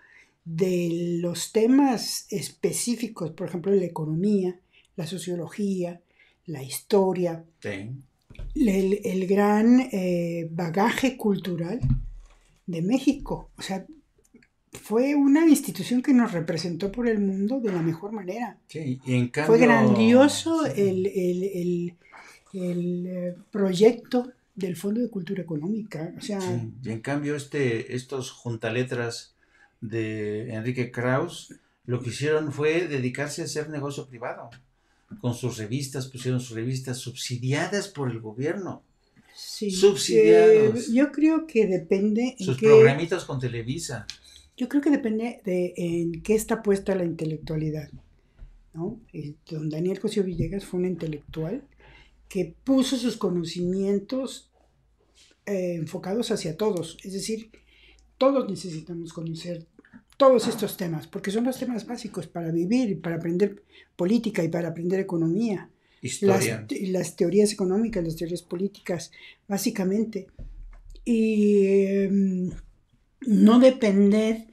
de los temas específicos, por ejemplo, la economía, la sociología, la historia, el, gran eh, bagaje cultural de México. O sea, fue una institución que nos representó por el mundo de la mejor manera. Sí, y en cambio, fue grandioso el, eh, proyecto del Fondo de Cultura Económica. O sea, y en cambio este, estos juntaletras de Enrique Kraus lo que hicieron fue dedicarse a hacer negocio privado con sus revistas, pusieron sus revistas subsidiadas por el gobierno. Sí, subsidiados. yo creo que depende. Sus programitas con Televisa. Yo creo que depende de en qué está puesta la intelectualidad. ¿no? Don Daniel Cosío Villegas fue un intelectual que puso sus conocimientos eh, enfocados hacia todos. Es decir, todos necesitamos conocer todos estos temas, porque son los temas básicos para vivir, para aprender política y para aprender economía. Las, las, teorías económicas, las teorías políticas, básicamente. y em, no depender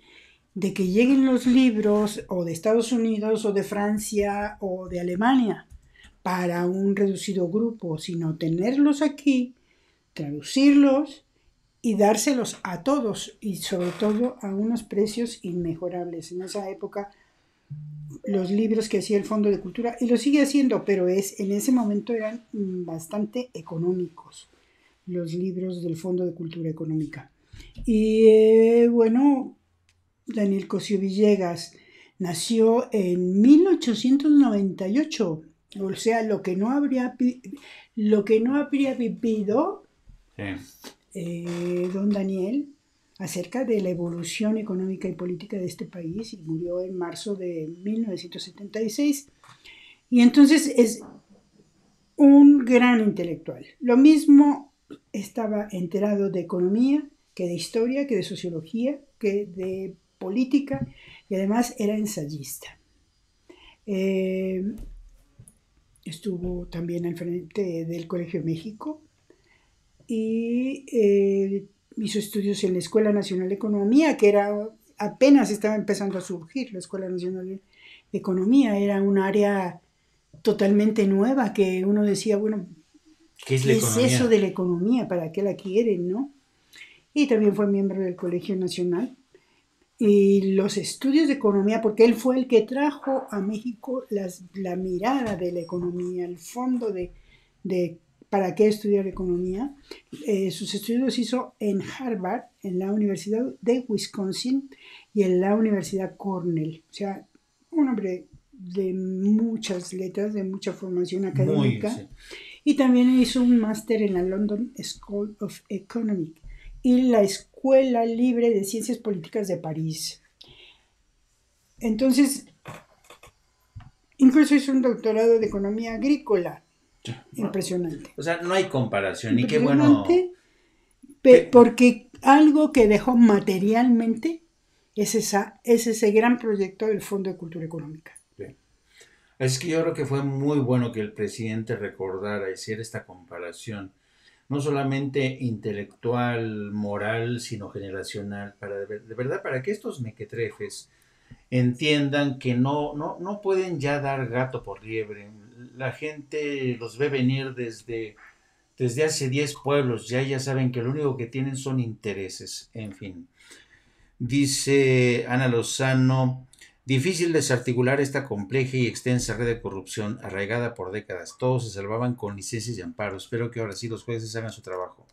de que lleguen los libros o de Estados Unidos o de Francia o de Alemania para un reducido grupo, sino tenerlos aquí, traducirlos y dárselos a todos y sobre todo a unos precios inmejorables. En esa época los libros que hacía el Fondo de Cultura y lo sigue haciendo, pero es en ese momento eran bastante económicos los libros del Fondo de Cultura Económica. Y eh, bueno, Daniel Cosío Villegas nació en 1898, o sea, lo que no habría, lo que no habría vivido eh, don Daniel acerca de la evolución económica y política de este país y murió en marzo de 1976. Y entonces es un gran intelectual. Lo mismo estaba enterado de economía, que de historia, que de sociología, que de política y además era ensayista. Eh, estuvo también al frente del Colegio de México y eh, hizo estudios en la Escuela Nacional de Economía, que era apenas estaba empezando a surgir la Escuela Nacional de Economía, era un área totalmente nueva que uno decía, bueno, ¿qué es, eso de la economía? ¿Para qué la quieren, no? Y también fue miembro del Colegio Nacional y los estudios de economía, porque él fue el que trajo a México la mirada de la economía, el fondo de, para qué estudiar economía. Eh, sus estudios los hizo en Harvard, en la Universidad de Wisconsin y en la Universidad Cornell. O sea, un hombre de muchas letras, de mucha formación académica. Y también hizo un máster en la London School of Economics y la Escuela Libre de Ciencias Políticas de París. Entonces, incluso hizo un doctorado de economía agrícola. Impresionante. O sea, no hay comparación. Y qué bueno. Porque algo que dejó materialmente es, esa, es ese gran proyecto del Fondo de Cultura Económica. Es que yo creo que fue muy bueno que el presidente recordara y hiciera esta comparación no solamente intelectual, moral, sino generacional, para de, verdad, para que estos mequetrefes entiendan que no, no, no pueden ya dar gato por liebre. La gente los ve venir desde, desde hace 10 pueblos, ya ya saben que lo único que tienen son intereses, en fin. Dice Ana Lozano, Difícil desarticular esta compleja y extensa red de corrupción arraigada por décadas. Todos se salvaban con licencias y amparos. Espero que ahora sí los jueces hagan su trabajo.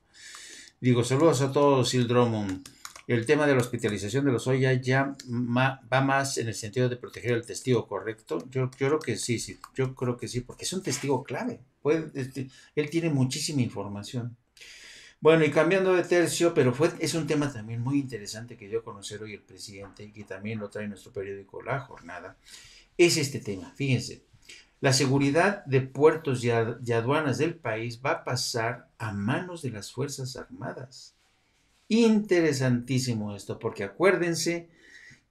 Digo, saludos a todos, Sil Drummond. El tema de la hospitalización de los Oya ya va más en el sentido de proteger al testigo, ¿correcto? Yo, creo que sí, sí, yo creo que sí, porque es un testigo clave. Puede, este, él tiene muchísima información. Bueno, y cambiando de tercio, pero fue, es un tema también muy interesante que dio a conocer hoy el presidente y que también lo trae nuestro periódico La Jornada, es este tema. Fíjense, la seguridad de puertos y, aduanas del país va a pasar a manos de las Fuerzas Armadas. Interesantísimo esto, porque acuérdense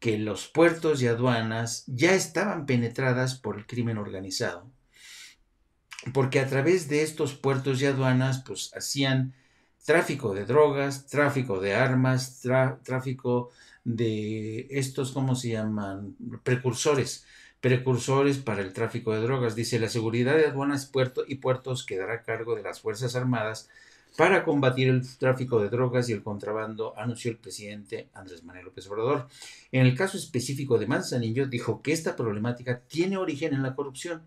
que los puertos y aduanas ya estaban penetradas por el crimen organizado, porque a través de estos puertos y aduanas pues hacían tráfico de drogas, tráfico de armas, tráfico de estos, ¿cómo se llaman? Precursores, precursores para el tráfico de drogas. Dice, la seguridad de aduanas puerto y puertos quedará a cargo de las Fuerzas Armadas para combatir el tráfico de drogas y el contrabando, anunció el presidente Andrés Manuel López Obrador. En el caso específico de Manzanillo, dijo que esta problemática tiene origen en la corrupción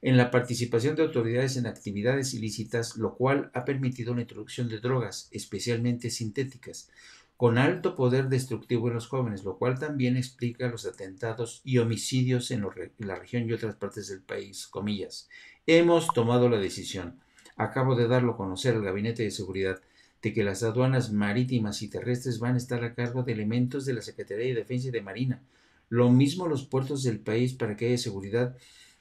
en la participación de autoridades en actividades ilícitas, lo cual ha permitido la introducción de drogas, especialmente sintéticas, con alto poder destructivo en los jóvenes, lo cual también explica los atentados y homicidios en, la región y otras partes del país. Comillas. Hemos tomado la decisión. Acabo de darlo a conocer al Gabinete de Seguridad de que las aduanas marítimas y terrestres van a estar a cargo de elementos de la Secretaría de Defensa y de Marina. Lo mismo los puertos del país para que haya seguridad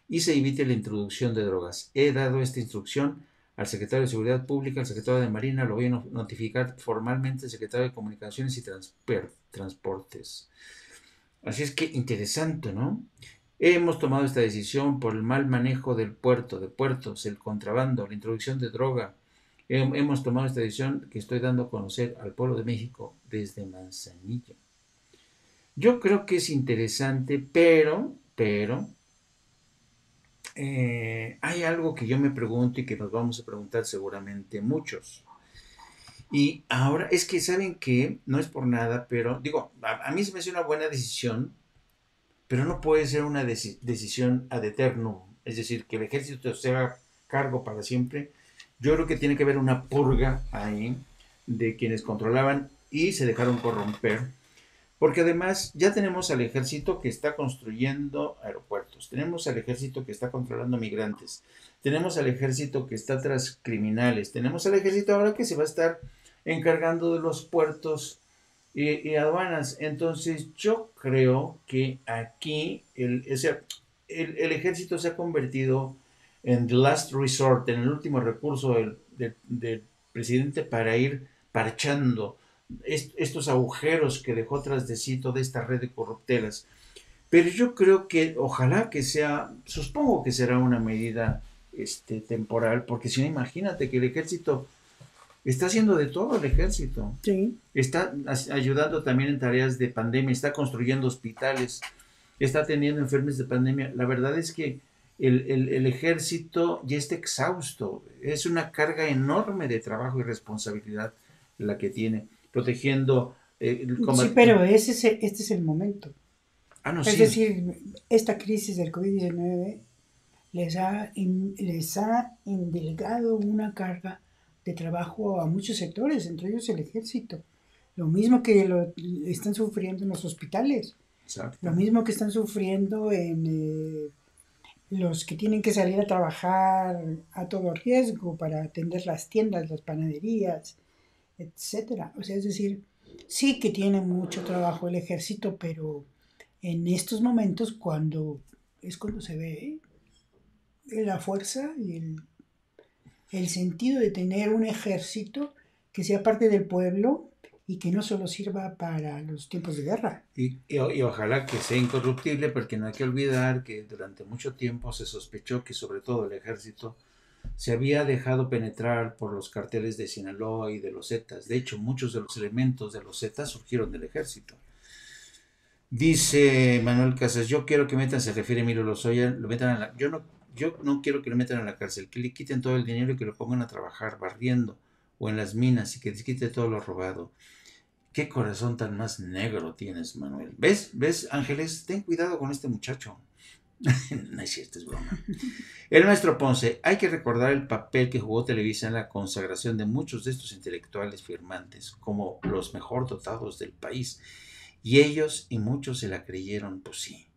y se evite la introducción de drogas. He dado esta instrucción al secretario de Seguridad Pública, al secretario de Marina, lo voy a notificar formalmente al secretario de Comunicaciones y Transportes. Así es que interesante, ¿no? Hemos tomado esta decisión por el mal manejo del puerto, de puertos, el contrabando, la introducción de droga hemos tomado esta decisión que estoy dando a conocer al pueblo de México desde Manzanillo. Yo creo que es interesante, pero, pero, eh, hay algo que yo me pregunto y que nos vamos a preguntar seguramente muchos. Y ahora es que saben que no es por nada, pero digo, a, mí se me hace una buena decisión, pero no puede ser una decisión ad eternum, es decir, que el ejército se haga cargo para siempre. Yo creo que tiene que haber una purga ahí de quienes controlaban y se dejaron corromper porque además ya tenemos al ejército que está construyendo aeropuertos, tenemos al ejército que está controlando migrantes, tenemos al ejército que está tras criminales, tenemos al ejército ahora que se va a estar encargando de los puertos y, aduanas. Entonces yo creo que aquí el, el, ejército se ha convertido en the last resort, en el último recurso del, del presidente para ir parchando estos agujeros que dejó tras de sí toda esta red de corruptelas. Pero yo creo que ojalá que sea, supongo que será una medida este, temporal, porque si no, imagínate que el ejército está haciendo de todo el ejército. Sí. Está ayudando también en tareas de pandemia, está construyendo hospitales, está atendiendo enfermos de pandemia. La verdad es que el, el, ejército ya está exhausto. Es una carga enorme de trabajo y responsabilidad la que tiene protegiendo. Eh, sí, pero ese es este es el momento. Ah, no, es decir, esta crisis del COVID-19 les ha, les ha indilgado una carga de trabajo a muchos sectores, entre ellos el ejército. Lo mismo que lo están sufriendo en los hospitales. Lo mismo que están sufriendo en eh, los que tienen que salir a trabajar a todo riesgo para atender las tiendas, las panaderías, etcétera. O sea, es decir, sí que tiene mucho trabajo el ejército, pero en estos momentos cuando es cuando se ve la fuerza y el, el sentido de tener un ejército que sea parte del pueblo y que no solo sirva para los tiempos de guerra. Y, y, y, ojalá que sea incorruptible, porque no hay que olvidar que durante mucho tiempo se sospechó que sobre todo el ejército se había dejado penetrar por los carteles de Sinaloa y de los Zetas. De hecho, muchos de los elementos de los Zetas surgieron del ejército. Dice Manuel Casas, yo quiero que metan, se refiere a Emilio Lozoya, lo metan a la, yo no, yo no quiero que lo metan a la cárcel, que le quiten todo el dinero y que lo pongan a trabajar barriendo o en las minas y que les quite todo lo robado. Qué corazón tan más negro tienes, Manuel. ¿Ves? ¿Ves, Ángeles? Ten cuidado con este muchacho. no es cierto, es broma. El maestro Ponce, hay que recordar el papel que jugó Televisa en la consagración de muchos de estos intelectuales firmantes como los mejor dotados del país. Y ellos y muchos se la creyeron, pues sí.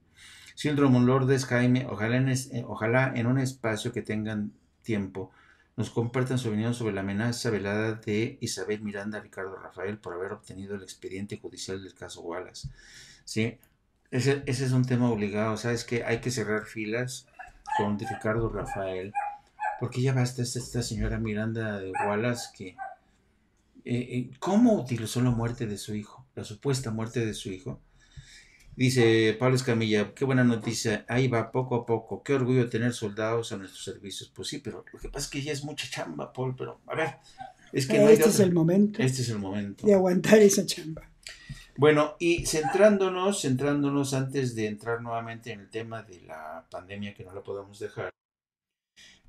Síndrome Lourdes, Jaime, ojalá en, eh, ojalá en un espacio que tengan tiempo nos compartan su opinión sobre la amenaza velada de Isabel Miranda a Ricardo Rafael por haber obtenido el expediente judicial del caso Wallace. ¿Sí? Ese, es un tema obligado, ¿sabes? Que hay que cerrar filas con Ricardo Rafael, porque ya basta esta, esta señora Miranda de Wallace que... Eh, eh, ¿Cómo utilizó la muerte de su hijo? La supuesta muerte de su hijo. Dice Pablo Escamilla, qué buena noticia, ahí va poco a poco, qué orgullo tener soldados a nuestros servicios. Pues sí, pero lo que pasa es que ya es mucha chamba, Paul, pero a ver, es que no hay Este es el momento. Este es el momento. De aguantar esa chamba. Bueno, y centrándonos, centrándonos antes de entrar nuevamente en el tema de la pandemia que no la podemos dejar.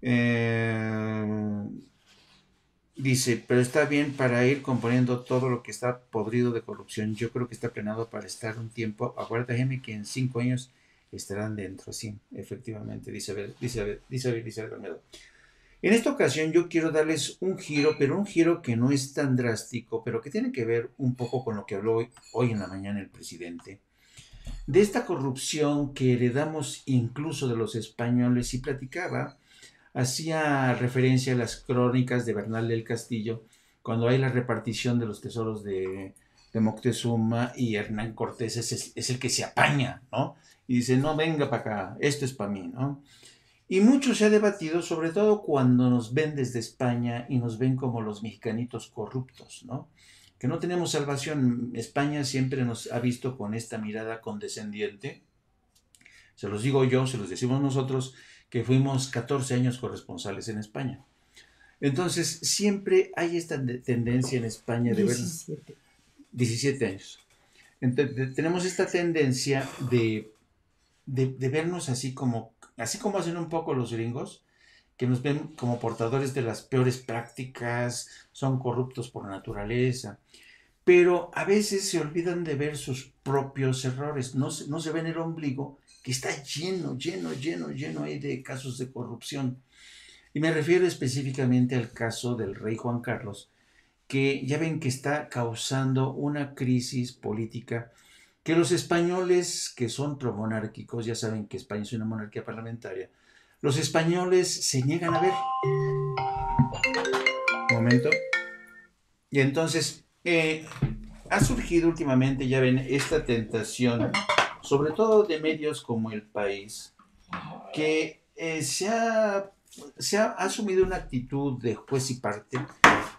Eh, dice, pero está bien para ir componiendo todo lo que está podrido de corrupción. Yo creo que está planeado para estar un tiempo. Acuérdate, que en cinco años estarán dentro. Sí, efectivamente, dice, dice, dice, dice en esta ocasión yo quiero darles un giro, pero un giro que no es tan drástico, pero que tiene que ver un poco con lo que habló hoy, en la mañana el presidente. De esta corrupción que heredamos incluso de los españoles y platicaba, hacía referencia a las crónicas de Bernal del Castillo, cuando hay la repartición de los tesoros de, Moctezuma y Hernán Cortés es, es, el que se apaña, ¿no? Y dice, no, venga para acá, esto es para mí, ¿no? Y mucho se ha debatido, sobre todo cuando nos ven desde España y nos ven como los mexicanitos corruptos, ¿no? Que no tenemos salvación. España siempre nos ha visto con esta mirada condescendiente. Se los digo yo, se los decimos nosotros, que fuimos 14 años corresponsales en España. Entonces, siempre hay esta tendencia en España de 17. ver... 17 años. Entonces, tenemos esta tendencia de, de, vernos así como, así como hacen un poco los gringos, que nos ven como portadores de las peores prácticas, son corruptos por naturaleza, pero a veces se olvidan de ver sus propios errores, no se, no se ven el ombligo que está lleno, lleno, lleno, lleno ahí de casos de corrupción. Y me refiero específicamente al caso del rey Juan Carlos, que ya ven que está causando una crisis política que los españoles que son promonárquicos, ya saben que España es una monarquía parlamentaria, los españoles se niegan a ver. Un momento. Y entonces, eh, ha surgido últimamente, ya ven, esta tentación, sobre todo de medios como El País, que eh, se, ha, se, ha, asumido una actitud de juez y parte,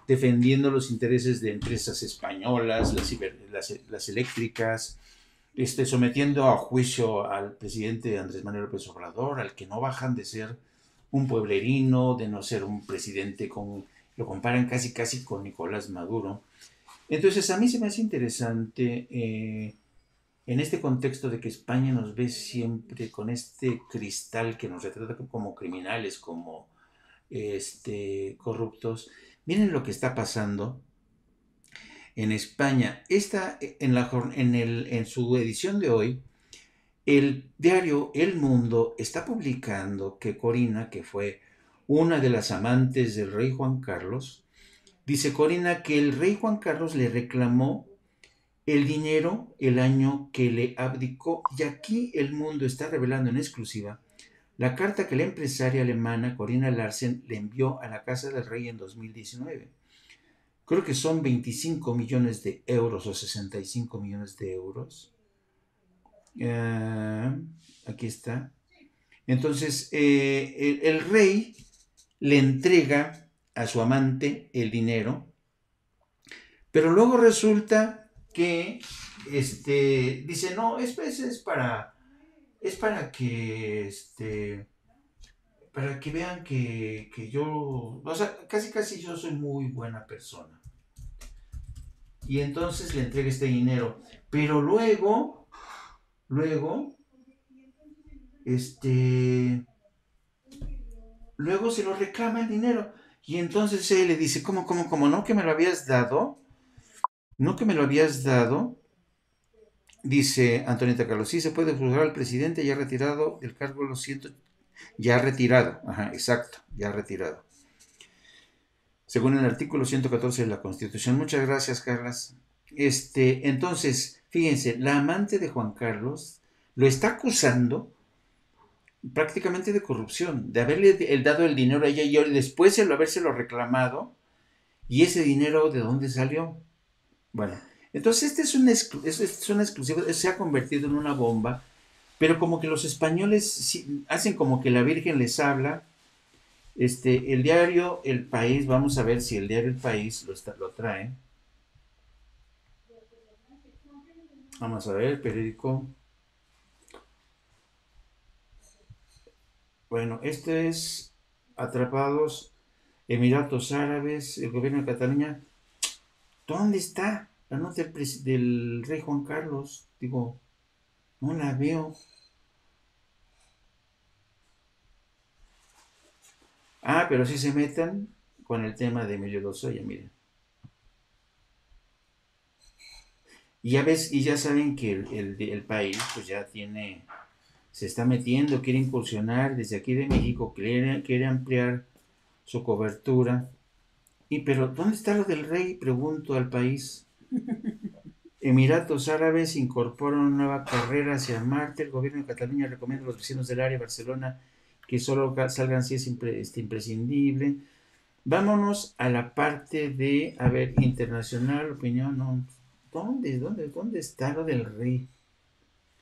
defendiendo los intereses de empresas españolas, las, las eléctricas, este, sometiendo a juicio al presidente Andrés Manuel López Obrador, al que no bajan de ser un pueblerino, de no ser un presidente con, lo comparan casi casi con Nicolás Maduro. Entonces a mí se me hace interesante eh, en este contexto de que España nos ve siempre con este cristal que nos retrata como criminales, como este, corruptos. Miren lo que está pasando en España. Esta, en, la, en, el, en su edición de hoy, el diario El Mundo está publicando que Corina, que fue una de las amantes del rey Juan Carlos, dice Corina que el rey Juan Carlos le reclamó el dinero el año que le abdicó y aquí el mundo está revelando en exclusiva la carta que la empresaria alemana Corina Larsen le envió a la casa del rey en 2019 creo que son 25 millones de euros o 65 millones de euros. Eh, aquí está. Entonces, eh, el, rey le entrega a su amante el dinero, pero luego resulta que este, dice, no, es, es para, es para que, este, para que vean que, que, yo, o sea, casi casi yo soy muy buena persona. Y entonces le entrega este dinero. Pero luego, luego, este, luego se lo reclama el dinero. Y entonces él le dice, ¿cómo, cómo, cómo? ¿No que me lo habías dado? ¿No que me lo habías dado? Dice Antonieta Carlos, sí se puede juzgar al presidente ya retirado del cargo, lo siento, ya retirado, ajá, exacto, ya retirado. Según el artículo 114 de la Constitución. Muchas gracias, Carlas. Este, entonces, fíjense, la amante de Juan Carlos lo está acusando prácticamente de corrupción, de haberle dado el dinero a ella y después de habérselo reclamado. ¿Y ese dinero de dónde salió? Bueno, entonces este es un, es una exclusiva, se ha convertido en una bomba pero como que los españoles hacen como que la Virgen les habla. Este, el diario El País, vamos a ver si el diario El País lo, está, lo trae. Vamos a ver, periódico. Bueno, este es Atrapados, Emiratos Árabes, el gobierno de Cataluña. ¿Dónde está la nota del rey Juan Carlos? Digo, no la veo. Ah, pero si se metan con el tema de Emilio Lozoya, miren. Y ya ves, y ya saben que el, país pues ya tiene, se está metiendo, quiere incursionar desde aquí de México, quiere, quiere ampliar su cobertura. Y pero, ¿dónde está lo del rey? Pregunto al país. Emiratos Árabes incorporan una nueva carrera hacia Marte. El gobierno de Cataluña recomienda a los vecinos del área Barcelona que solo salgan si es este, imprescindible. Vámonos a la parte de, a ver, internacional, opinión. ¿Dónde, dónde, dónde está lo del rey?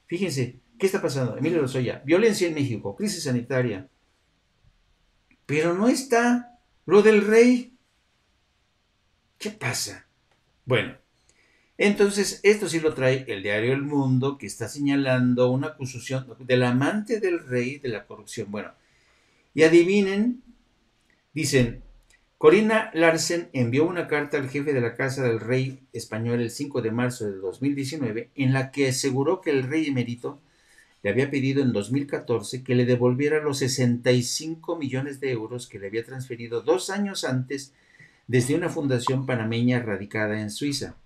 Fíjense, ¿qué está pasando? Emilio Lozoya, violencia en México, crisis sanitaria. Pero no está lo del rey. ¿Qué pasa? Bueno, entonces, esto sí lo trae el diario El Mundo, que está señalando una acusación del amante del rey de la corrupción. Bueno, y adivinen, dicen, Corina Larsen envió una carta al jefe de la Casa del Rey español el 5 de marzo de 2019 en la que aseguró que el rey emérito le había pedido en 2014 que le devolviera los 65 millones de euros que le había transferido dos años antes desde una fundación panameña radicada en Suiza.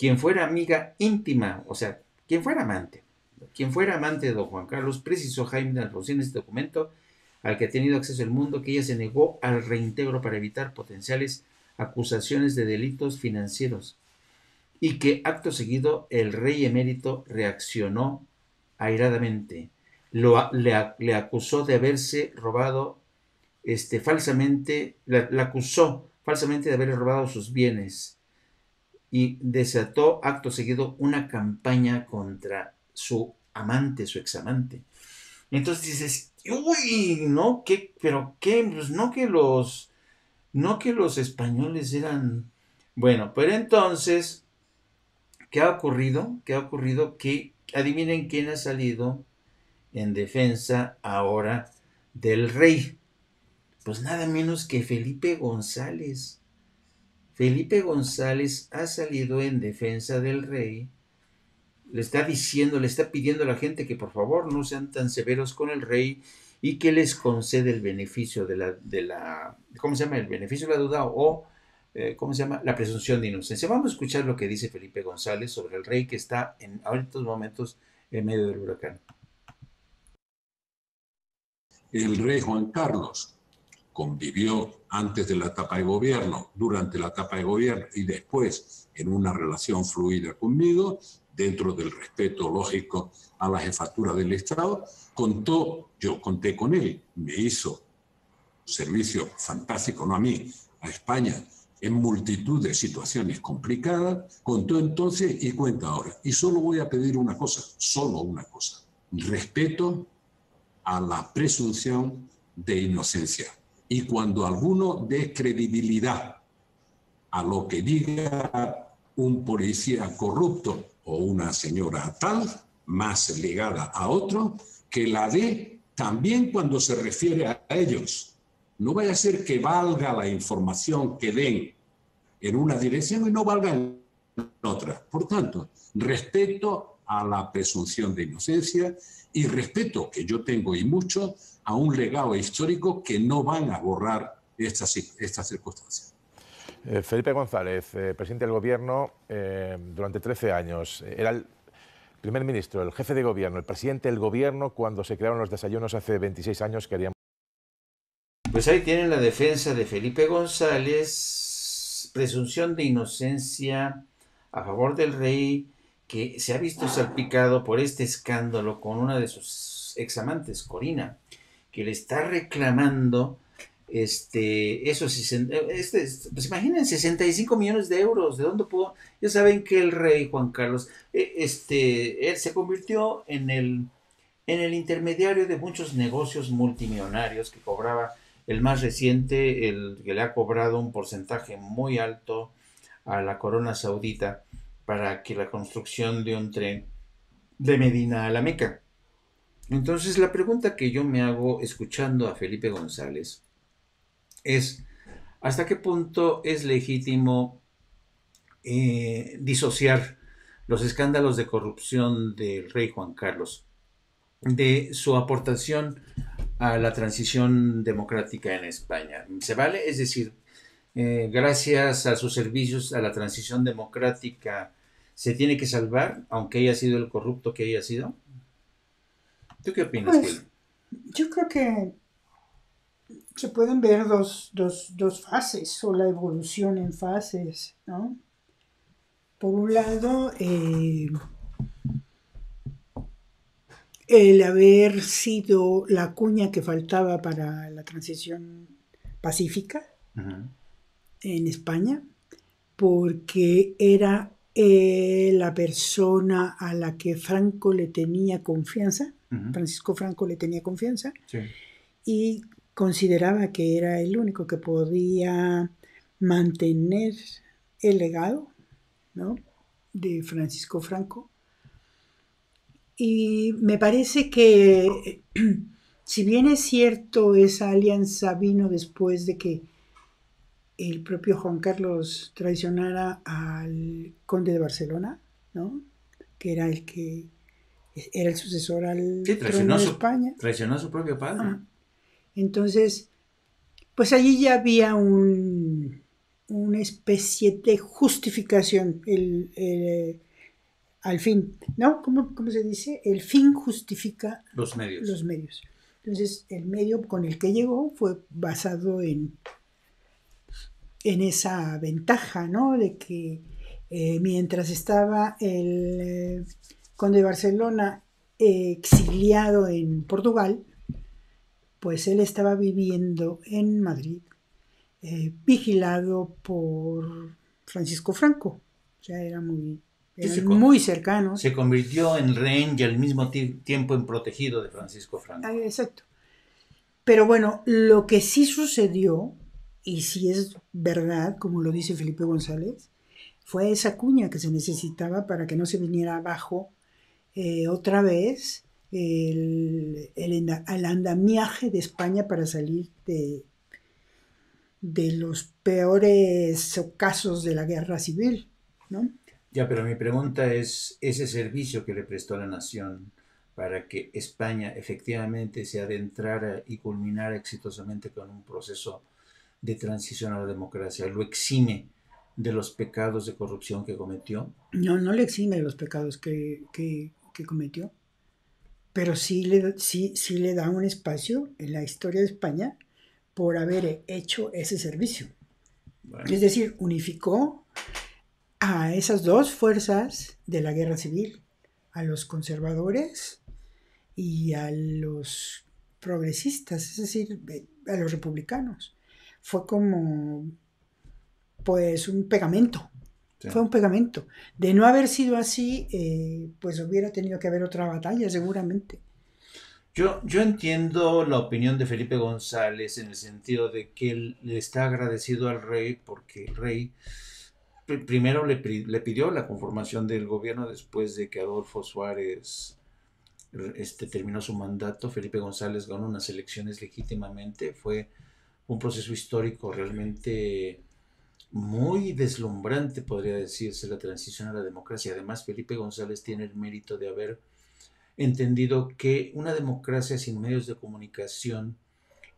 Quien fuera amiga íntima, o sea, quien fuera amante, quien fuera amante de don Juan Carlos, precisó Jaime Alfonsín en este documento al que ha tenido acceso el mundo que ella se negó al reintegro para evitar potenciales acusaciones de delitos financieros y que acto seguido el rey emérito reaccionó airadamente. Le, acusó de haberse robado este, falsamente, le, acusó falsamente de haber robado sus bienes y desató acto seguido una campaña contra su amante, su examante. Entonces dices, uy, no, ¿qué? Pero qué, pues no que los, no que los españoles eran, bueno, pero entonces, ¿qué ha ocurrido? ¿Qué ha ocurrido? Que adivinen quién ha salido en defensa ahora del rey. Pues nada menos que Felipe González. Felipe González ha salido en defensa del rey le está diciendo, le está pidiendo a la gente que por favor no sean tan severos con el rey y que les concede el beneficio de la, ¿cómo se llama? El beneficio de la duda o, eh, ¿cómo se llama? La presunción de inocencia. Vamos a escuchar lo que dice Felipe González sobre el rey que está en estos momentos en medio del huracán. El rey Juan Carlos convivió antes de la etapa de gobierno, durante la etapa de gobierno y después en una relación fluida conmigo dentro del respeto lógico a la jefatura del Estado, contó, yo conté con él, me hizo servicio fantástico, no a mí, a España, en multitud de situaciones complicadas, contó entonces y cuenta ahora. Y solo voy a pedir una cosa, solo una cosa, respeto a la presunción de inocencia. Y cuando alguno dé credibilidad a lo que diga un policía corrupto o una señora tal, más ligada a otro, que la dé también cuando se refiere a ellos. No vaya a ser que valga la información que den en una dirección y no valga en otra. Por tanto, respeto a la presunción de inocencia y respeto que yo tengo y mucho a un legado histórico que no van a borrar estas, estas circunstancias. Eh, Felipe González, eh, presidente del Gobierno eh, durante 13 años. Era el primer ministro, el jefe de Gobierno, el presidente del Gobierno cuando se crearon los desayunos hace 26 años que Pues ahí tienen la defensa de Felipe González, presunción de inocencia a favor del rey, que se ha visto salpicado por este escándalo con una de sus examantes, Corina, que le está reclamando este, eso este, pues imaginen 65 millones de euros, ¿de dónde pudo? Ya saben que el rey Juan Carlos, eh, este, se convirtió en el, en el intermediario de muchos negocios multimillonarios que cobraba el más reciente, el que le ha cobrado un porcentaje muy alto a la corona saudita para que la construcción de un tren de Medina a la Meca. Entonces la pregunta que yo me hago escuchando a Felipe González, es hasta qué punto es legítimo eh, disociar los escándalos de corrupción del rey Juan Carlos de su aportación a la transición democrática en España. ¿Se vale? Es decir, eh, gracias a sus servicios a la transición democrática, ¿se tiene que salvar, aunque haya sido el corrupto que haya sido? ¿Tú qué opinas? Pues, yo creo que se pueden ver dos, fases o la evolución en fases, ¿no? Por un lado, eh, el haber sido la cuña que faltaba para la transición pacífica en España, porque era eh, la persona a la que Franco le tenía confianza, Francisco Franco le tenía confianza, y consideraba que era el único que podía mantener el legado de Francisco Franco. Y me parece que, si bien es cierto, esa alianza vino después de que el propio Juan Carlos traicionara al conde de Barcelona, ¿no? Que era el que era el sucesor al trono de España. Traicionó a su propio padre. Entonces, pues allí ya había un, una especie de justificación el, al fin, ¿no? ¿Cómo, ¿Cómo, se dice? El fin justifica los medios. los medios. Entonces, el medio con el que llegó fue basado en, en esa ventaja, ¿no? De que eh, mientras estaba el eh, conde de Barcelona eh, exiliado en Portugal, pues él estaba viviendo en Madrid, vigilado por Francisco Franco. O sea, era muy, muy cercano. Se convirtió en rehén y al mismo tiempo en protegido de Francisco Franco. Ah, exacto. Pero bueno, lo que sí sucedió, y si es verdad, como lo dice Felipe González, fue esa cuña que se necesitaba para que no se viniera abajo eh, otra vez el, el, andamiaje de España para salir de, de los peores casos de la guerra civil, ¿no? Ya, pero mi pregunta es, ese servicio que le prestó a la nación para que España efectivamente se adentrara y culminara exitosamente con un proceso de transición a la democracia, ¿lo exime de los pecados de corrupción que cometió? No, no le exime de los pecados que, cometió, pero sí le, sí, sí le da un espacio en la historia de España por haber hecho ese servicio. Es decir, unificó a esas dos fuerzas de la guerra civil, a los conservadores y a los progresistas, es decir, a los republicanos. Fue como, pues, un pegamento. Fue un pegamento. De no haber sido así, eh, pues hubiera tenido que haber otra batalla, seguramente. Yo, yo entiendo la opinión de Felipe González en el sentido de que él le está agradecido al rey porque el rey primero le, pidió la conformación del gobierno después de que Adolfo Suárez este, terminó su mandato. Felipe González ganó unas elecciones legítimamente. Fue un proceso histórico realmente muy deslumbrante, podría decirse, la transición a la democracia. Además, Felipe González tiene el mérito de haber entendido que una democracia sin medios de comunicación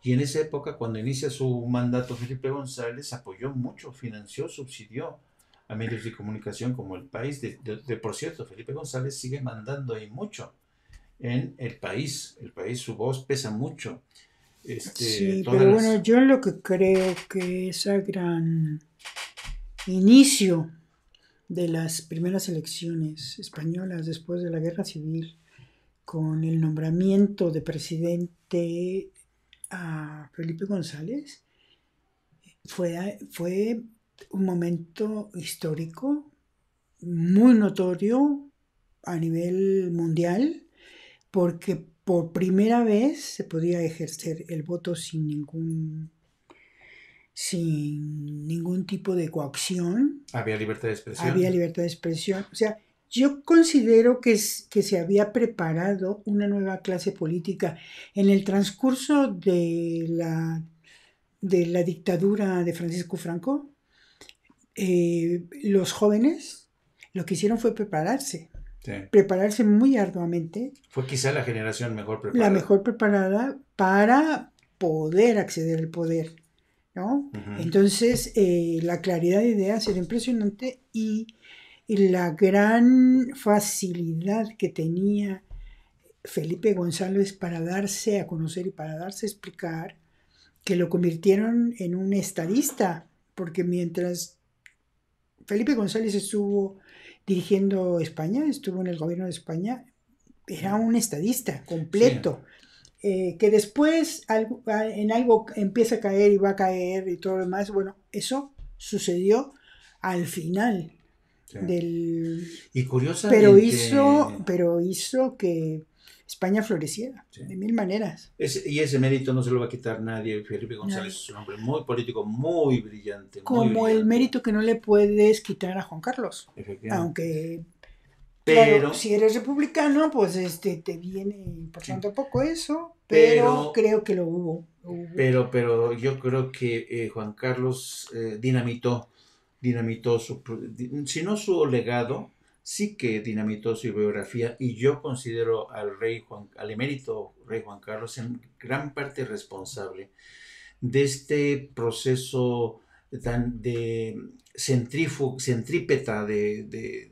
y en esa época, cuando inicia su mandato, Felipe González apoyó mucho, financió, subsidió a medios de comunicación como el país. De, por cierto, Felipe González sigue mandando ahí mucho en el país. El país, su voz pesa mucho. Este, sí, pero bueno, yo lo que creo que ese gran inicio de las primeras elecciones españolas después de la guerra civil, con el nombramiento de presidente a Felipe González, fue, fue un momento histórico muy notorio a nivel mundial porque por primera vez se podía ejercer el voto sin ningún sin ningún tipo de coacción. Había libertad de expresión. Había libertad de expresión. O sea, yo considero que, que se había preparado una nueva clase política en el transcurso de la, de la dictadura de Francisco Franco eh, los jóvenes lo que hicieron fue prepararse. Prepararse muy arduamente. Fue quizá la generación mejor preparada. La mejor preparada para poder acceder al poder. ¿No? Entonces, eh, la claridad de ideas era impresionante y, la gran facilidad que tenía Felipe González para darse a conocer y para darse a explicar, que lo convirtieron en un estadista, porque mientras Felipe González estuvo dirigiendo España, estuvo en el gobierno de España, era un estadista completo. Eh, que después en algo empieza a caer y va a caer y todo lo demás, bueno, eso sucedió al final del... Y curiosamente... Pero hizo, pero hizo que España floreciera de mil maneras. y ese mérito no se lo va a quitar nadie. Felipe González es un hombre muy político, muy brillante. Como el mérito que no le puedes quitar a Juan Carlos. Aunque pero si eres republicano, pues este te viene importando poco eso, pero, creo que lo hubo. Pero, pero yo creo que eh, Juan Carlos eh, dinamitó, dinamitó su, si no su legado, sí que dinamitó su biografía y yo considero al rey Juan, al emérito rey Juan Carlos en gran parte responsable de este proceso tan de centrípeta de, de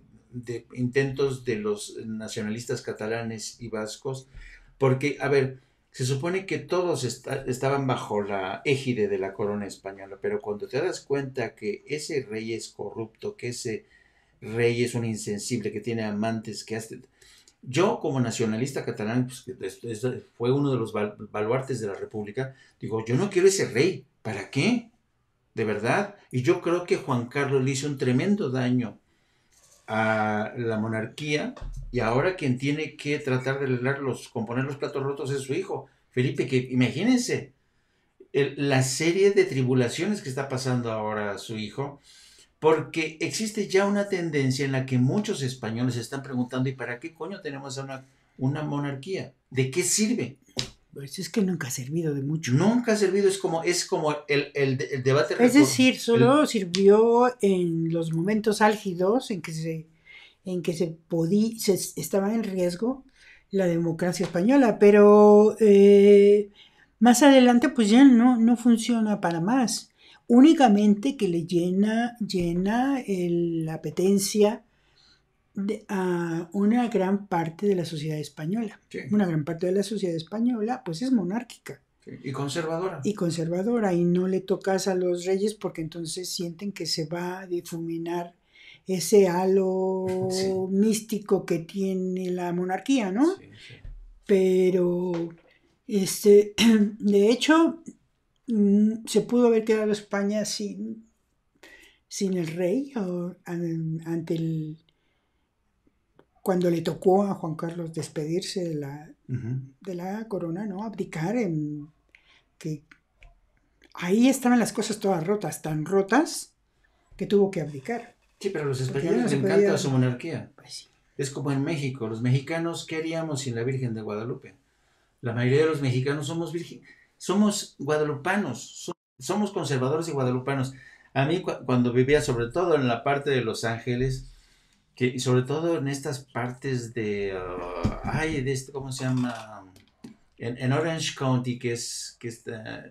intentos de los nacionalistas catalanes y vascos, porque, a ver, se supone que todos estaban bajo la égide de la corona española, pero cuando te das cuenta que ese rey es corrupto, que ese rey es un insensible, que tiene amantes, que hace... Yo como nacionalista catalán, pues, fue uno de los baluartes de la República, digo, yo no quiero ese rey, ¿para qué? De verdad. Y yo creo que Juan Carlos le hizo un tremendo daño a la monarquía y ahora quien tiene que tratar de arreglar los, componer los platos rotos es su hijo, Felipe, que imagínense la serie de tribulaciones que está pasando ahora su hijo, porque existe ya una tendencia en la que muchos españoles están preguntando, ¿y para qué coño tenemos una, una monarquía? ¿De qué sirve? Pues es que nunca ha servido de mucho. Nunca ha servido, es como, es como el, el, el debate. Es decir, solo sirvió en los momentos álgidos en que se, en que se podía, se estaba en riesgo la democracia española, pero eh, más adelante pues ya no, no funciona para más. Únicamente que le llena, llena la apetencia a una gran parte de la sociedad española. Una gran parte de la sociedad española pues es monárquica. Y conservadora. Y conservadora. Y no le tocas a los reyes porque entonces sienten que se va a difuminar ese halo místico que tiene la monarquía, ¿no? Pero, este, de hecho, mm, se pudo haber quedado España sin, sin el rey ante el cuando le tocó a Juan Carlos despedirse de la, de la corona, ¿no? Abdicar en que ahí estaban las cosas todas rotas, tan rotas que tuvo que abdicar. Sí, pero a los españoles les encanta su monarquía. Pues es como en México, los mexicanos, ¿qué haríamos sin la Virgen de Guadalupe? La mayoría de los mexicanos somos virgen, somos guadalupanos, somos conservadores y guadalupanos. A mí cuando vivía sobre todo en la parte de Los Ángeles, sobre todo en estas partes de, uh, ay, de este, ¿cómo se llama? En, Orange County, que es, que está,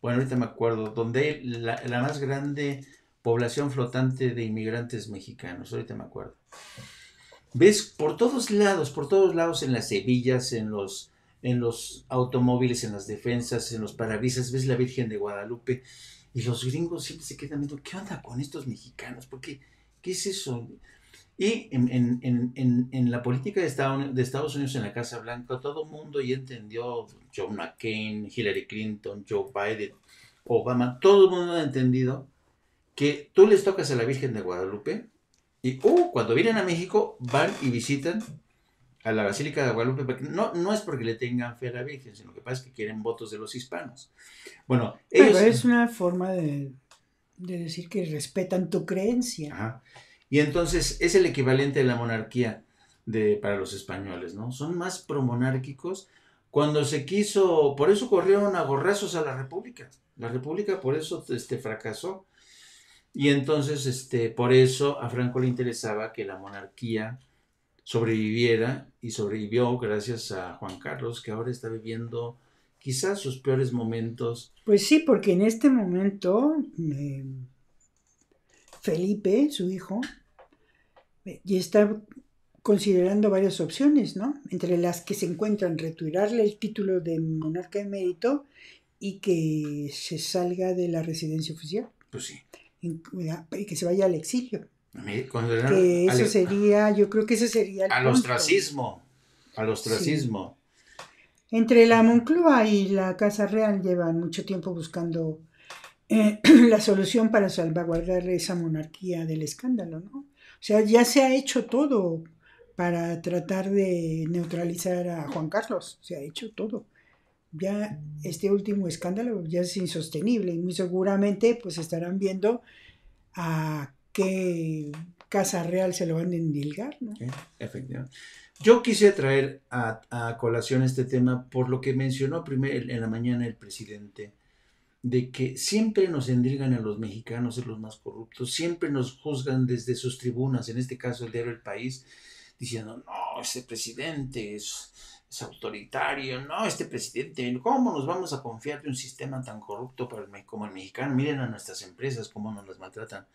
bueno, ahorita me acuerdo, donde la, la, más grande población flotante de inmigrantes mexicanos, ahorita me acuerdo. Ves por todos lados, por todos lados, en las hebillas, en los, en los automóviles, en las defensas, en los parabrisas, ves la Virgen de Guadalupe, y los gringos siempre se quedan viendo, ¿qué onda con estos mexicanos? ¿Por qué? ¿Qué es eso? Y en, la política de Estados, Unidos en la Casa Blanca, todo el mundo ya entendió, John McCain, Hillary Clinton, Joe Biden, Obama, todo el mundo ha entendido que tú les tocas a la Virgen de Guadalupe y uh, cuando vienen a México van y visitan a la Basílica de Guadalupe, no, no es porque le tengan fe a la Virgen, sino que pasa que quieren votos de los hispanos. Bueno, ellos... es una forma de, de decir que respetan tu creencia. Ajá. Y entonces es el equivalente de la monarquía de, para los españoles, ¿no? Son más promonárquicos. Cuando se quiso, por eso corrieron a gorrazos a la República. La República por eso este, fracasó. Y entonces, este, por eso a Franco le interesaba que la monarquía sobreviviera y sobrevivió gracias a Juan Carlos, que ahora está viviendo quizás sus peores momentos. Pues sí, porque en este momento Felipe, su hijo, y está considerando varias opciones, ¿no? Entre las que se encuentran retirarle el título de monarca emérito y que se salga de la residencia oficial. Pues sí. Y que se vaya al exilio. Que eso sería, yo creo que ese sería el Al ostracismo. Al ostracismo. Entre la Moncloa y la Casa Real llevan mucho tiempo buscando eh, la solución para salvaguardar esa monarquía del escándalo, ¿no? O sea, ya se ha hecho todo para tratar de neutralizar a Juan Carlos, se ha hecho todo. Ya este último escándalo ya es insostenible y muy seguramente pues estarán viendo a qué casa real se lo van a endilgar, efectivamente. Yo quise traer a, colación este tema por lo que mencionó primero en la mañana el presidente, de que siempre nos endilgan a los mexicanos ser los más corruptos, siempre nos juzgan desde sus tribunas, en este caso el diario El País, diciendo, no, ese presidente es, es autoritario, no, este presidente, ¿cómo nos vamos a confiar de un sistema tan corrupto para el, como el mexicano? Miren a nuestras empresas, cómo nos las maltratan.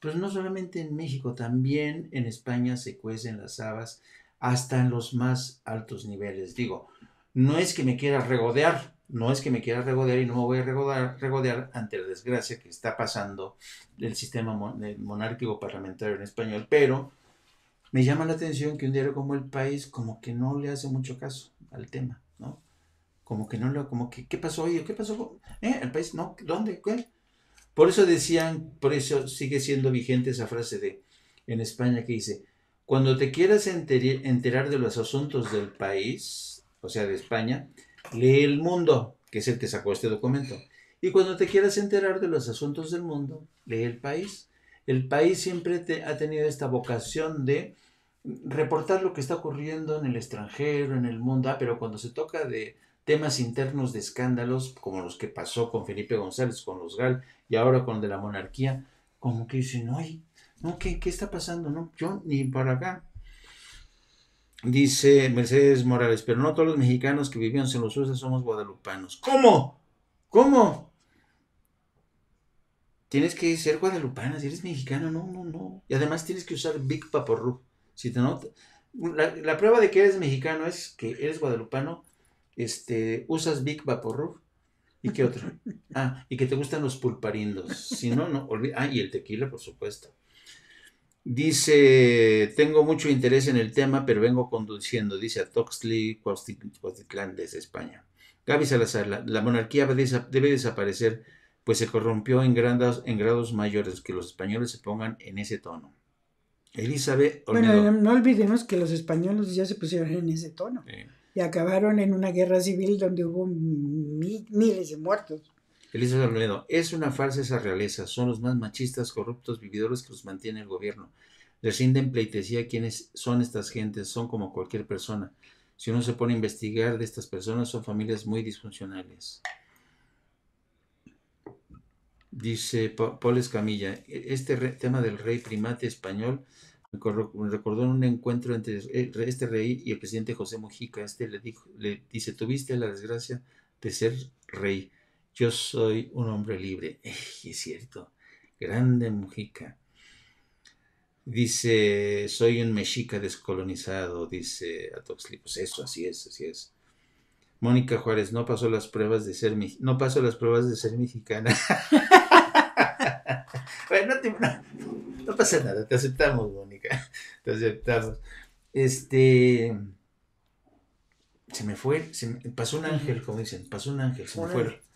Pues no solamente en México, también en España se cuecen las habas hasta en los más altos niveles. Digo, no es que me quiera regodear, no es que me quiera regodear y no me voy a regodear, regodear ante la desgracia que está pasando del sistema monárquico parlamentario en español, pero me llama la atención que un diario como El País como que no le hace mucho caso al tema, ¿no? Como que no lo, como que, ¿qué pasó hoy? ¿Qué pasó? ¿Eh? ¿El país? No, ¿dónde? ¿Qué? Por eso decían, por eso sigue siendo vigente esa frase de en España que dice, cuando te quieras enterar de los asuntos del país, o sea, de España, lee El Mundo, que es el que sacó este documento. Y cuando te quieras enterar de los asuntos del mundo, lee El País. El país siempre te, ha tenido esta vocación de reportar lo que está ocurriendo en el extranjero, en el mundo, ah, pero cuando se toca de temas internos de escándalos, como los que pasó con Felipe González, con los GAL y ahora con el de la monarquía, como que dicen, ay, no, ¿qué, ¿qué está pasando? No, yo ni para acá. Dice Mercedes Morales, pero no todos los mexicanos que vivimos en los USA somos guadalupanos. ¿Cómo? ¿Cómo? Tienes que ser guadalupana, si eres mexicano, no, no, no. Y además tienes que usar Big Paporru. Si te no, la, prueba de que eres mexicano es que eres guadalupano, este, usas Big Vaporru. ¿Y qué otro? Ah, y que te gustan los pulparindos. Si no, no, olvida. Ah, y el tequila, por supuesto. Dice, tengo mucho interés en el tema, pero vengo conduciendo, dice a Toxley, Cuautitlán desde España. Gaby Salazar, la, monarquía debe desaparecer, pues se corrompió en, grados, en grados mayores, que los españoles se pongan en ese tono. Elizabeth Bueno, no olvidemos que los españoles ya se pusieron en ese tono. Y acabaron en una guerra civil donde hubo miles de muertos. Elizabeth Olmedo, es una farsa esa realeza, son los más machistas, corruptos, vividores que los mantiene el gobierno. Les rinden pleitesía quiénes son estas gentes, son como cualquier persona. Si uno se pone a investigar de estas personas, son familias muy disfuncionales. Dice Paul Escamilla, e-, este tema del rey primate español me recordó en un encuentro entre este rey y el presidente José Mujica. Este le, dijo, le dice, tuviste la desgracia de ser rey yo soy un hombre libre. es cierto, grande Mujica. Dice, soy un mexica descolonizado, dice Atoxli. Pues eso, así es, así es. Mónica Juárez, no pasó las pruebas de ser, no pasó las pruebas de ser mexicana. bueno, no, pasa nada, te aceptamos, Mónica, te aceptamos. Este, se me fue, se me, pasó un ángel, como dicen, pasó un ángel, se me fue.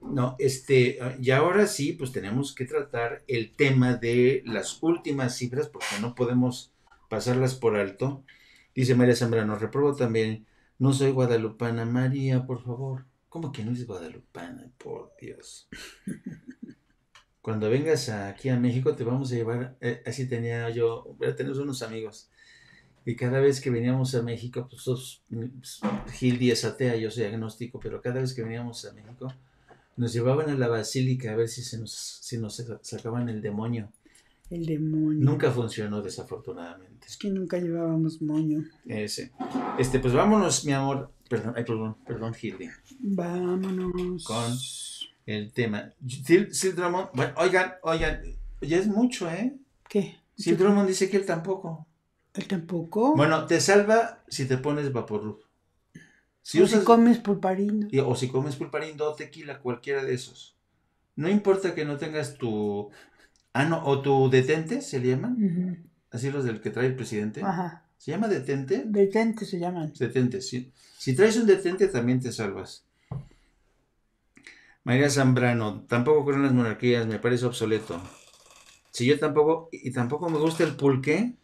No, este, y ahora sí, pues tenemos que tratar el tema de las últimas cifras, porque no podemos pasarlas por alto. Dice María Zambrano, repruebo también, no soy guadalupana. María, por favor. ¿Cómo que no eres guadalupana? Por Dios. Cuando vengas aquí a México te vamos a llevar, eh, así tenía yo, tenemos unos amigos y cada vez que veníamos a México, pues, sos, pues, Gil Díaz atea, yo soy agnóstico, pero cada vez que veníamos a México, nos llevaban a la basílica a ver si, se nos, si nos sacaban el demonio. El demonio. Nunca funcionó, desafortunadamente. Es que nunca llevábamos moño. Ese. Este, pues vámonos, mi amor. Perdón, ay, perdón, perdón, Gildy. Vámonos. Con el tema. Sil, Drummond, bueno, oigan, oigan, ya es mucho, ¿eh? ¿Qué? Sil Drummond dice que él tampoco. ¿Él tampoco? Bueno, te salva si te pones vaporru. Si o si comes pulparindo. O si comes pulparindo o tequila, cualquiera de esos. No importa que no tengas tu... Ah, no, o tu detente, se le llaman. Así los del que trae el presidente. Ajá. ¿Se llama detente? Detente se llaman. Detente, sí. Si traes un detente también te salvas. María Zambrano, tampoco creo en las monarquías, me parece obsoleto. Si yo tampoco, y tampoco me gusta el pulque,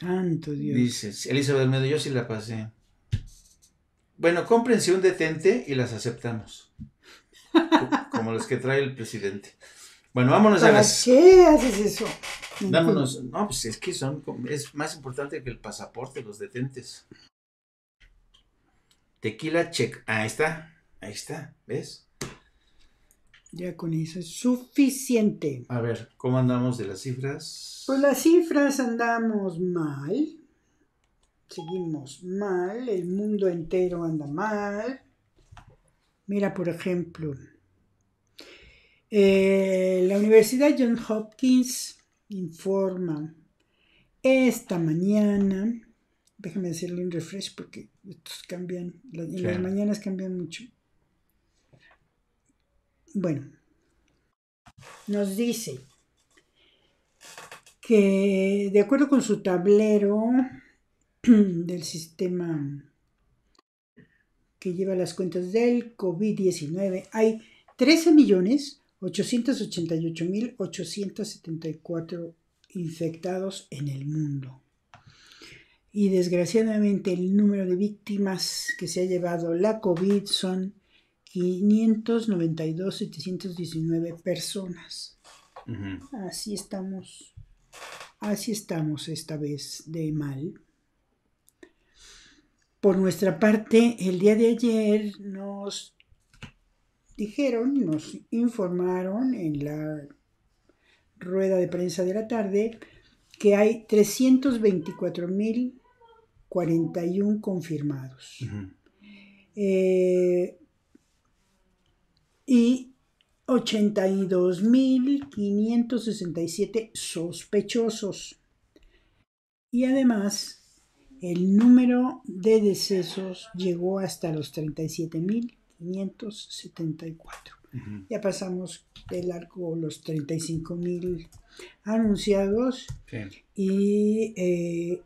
Santo Dios. Dices, Elizabeth Almedo, yo sí la pasé. Bueno, cómprense un detente y las aceptamos. Como los que trae el presidente. Bueno, vámonos a las. qué haces eso? Dámonos, no, pues es que son, es más importante que el pasaporte, los detentes. Tequila check, ahí está, ahí está, ¿ves? Ya con eso es suficiente. A ver, ¿cómo andamos de las cifras? Pues las cifras andamos mal. Seguimos mal. El mundo entero anda mal. Mira, por ejemplo, eh, la Universidad John Hopkins informa esta mañana, déjame hacerle un refresh porque estos cambian, en las mañanas cambian mucho. Bueno, nos dice que de acuerdo con su tablero del sistema que lleva las cuentas del COVID-19, hay 13.888.874 infectados en el mundo. Y desgraciadamente el número de víctimas que se ha llevado la COVID son 592.719 personas. Así estamos, así estamos esta vez de mal. Por nuestra parte, el día de ayer nos dijeron, nos informaron en la rueda de prensa de la tarde que hay 324.041 confirmados. eh, y 82.567 sospechosos. Y además, el número de decesos llegó hasta los 37.574. Ya pasamos del arco los 35.000 anunciados y eh,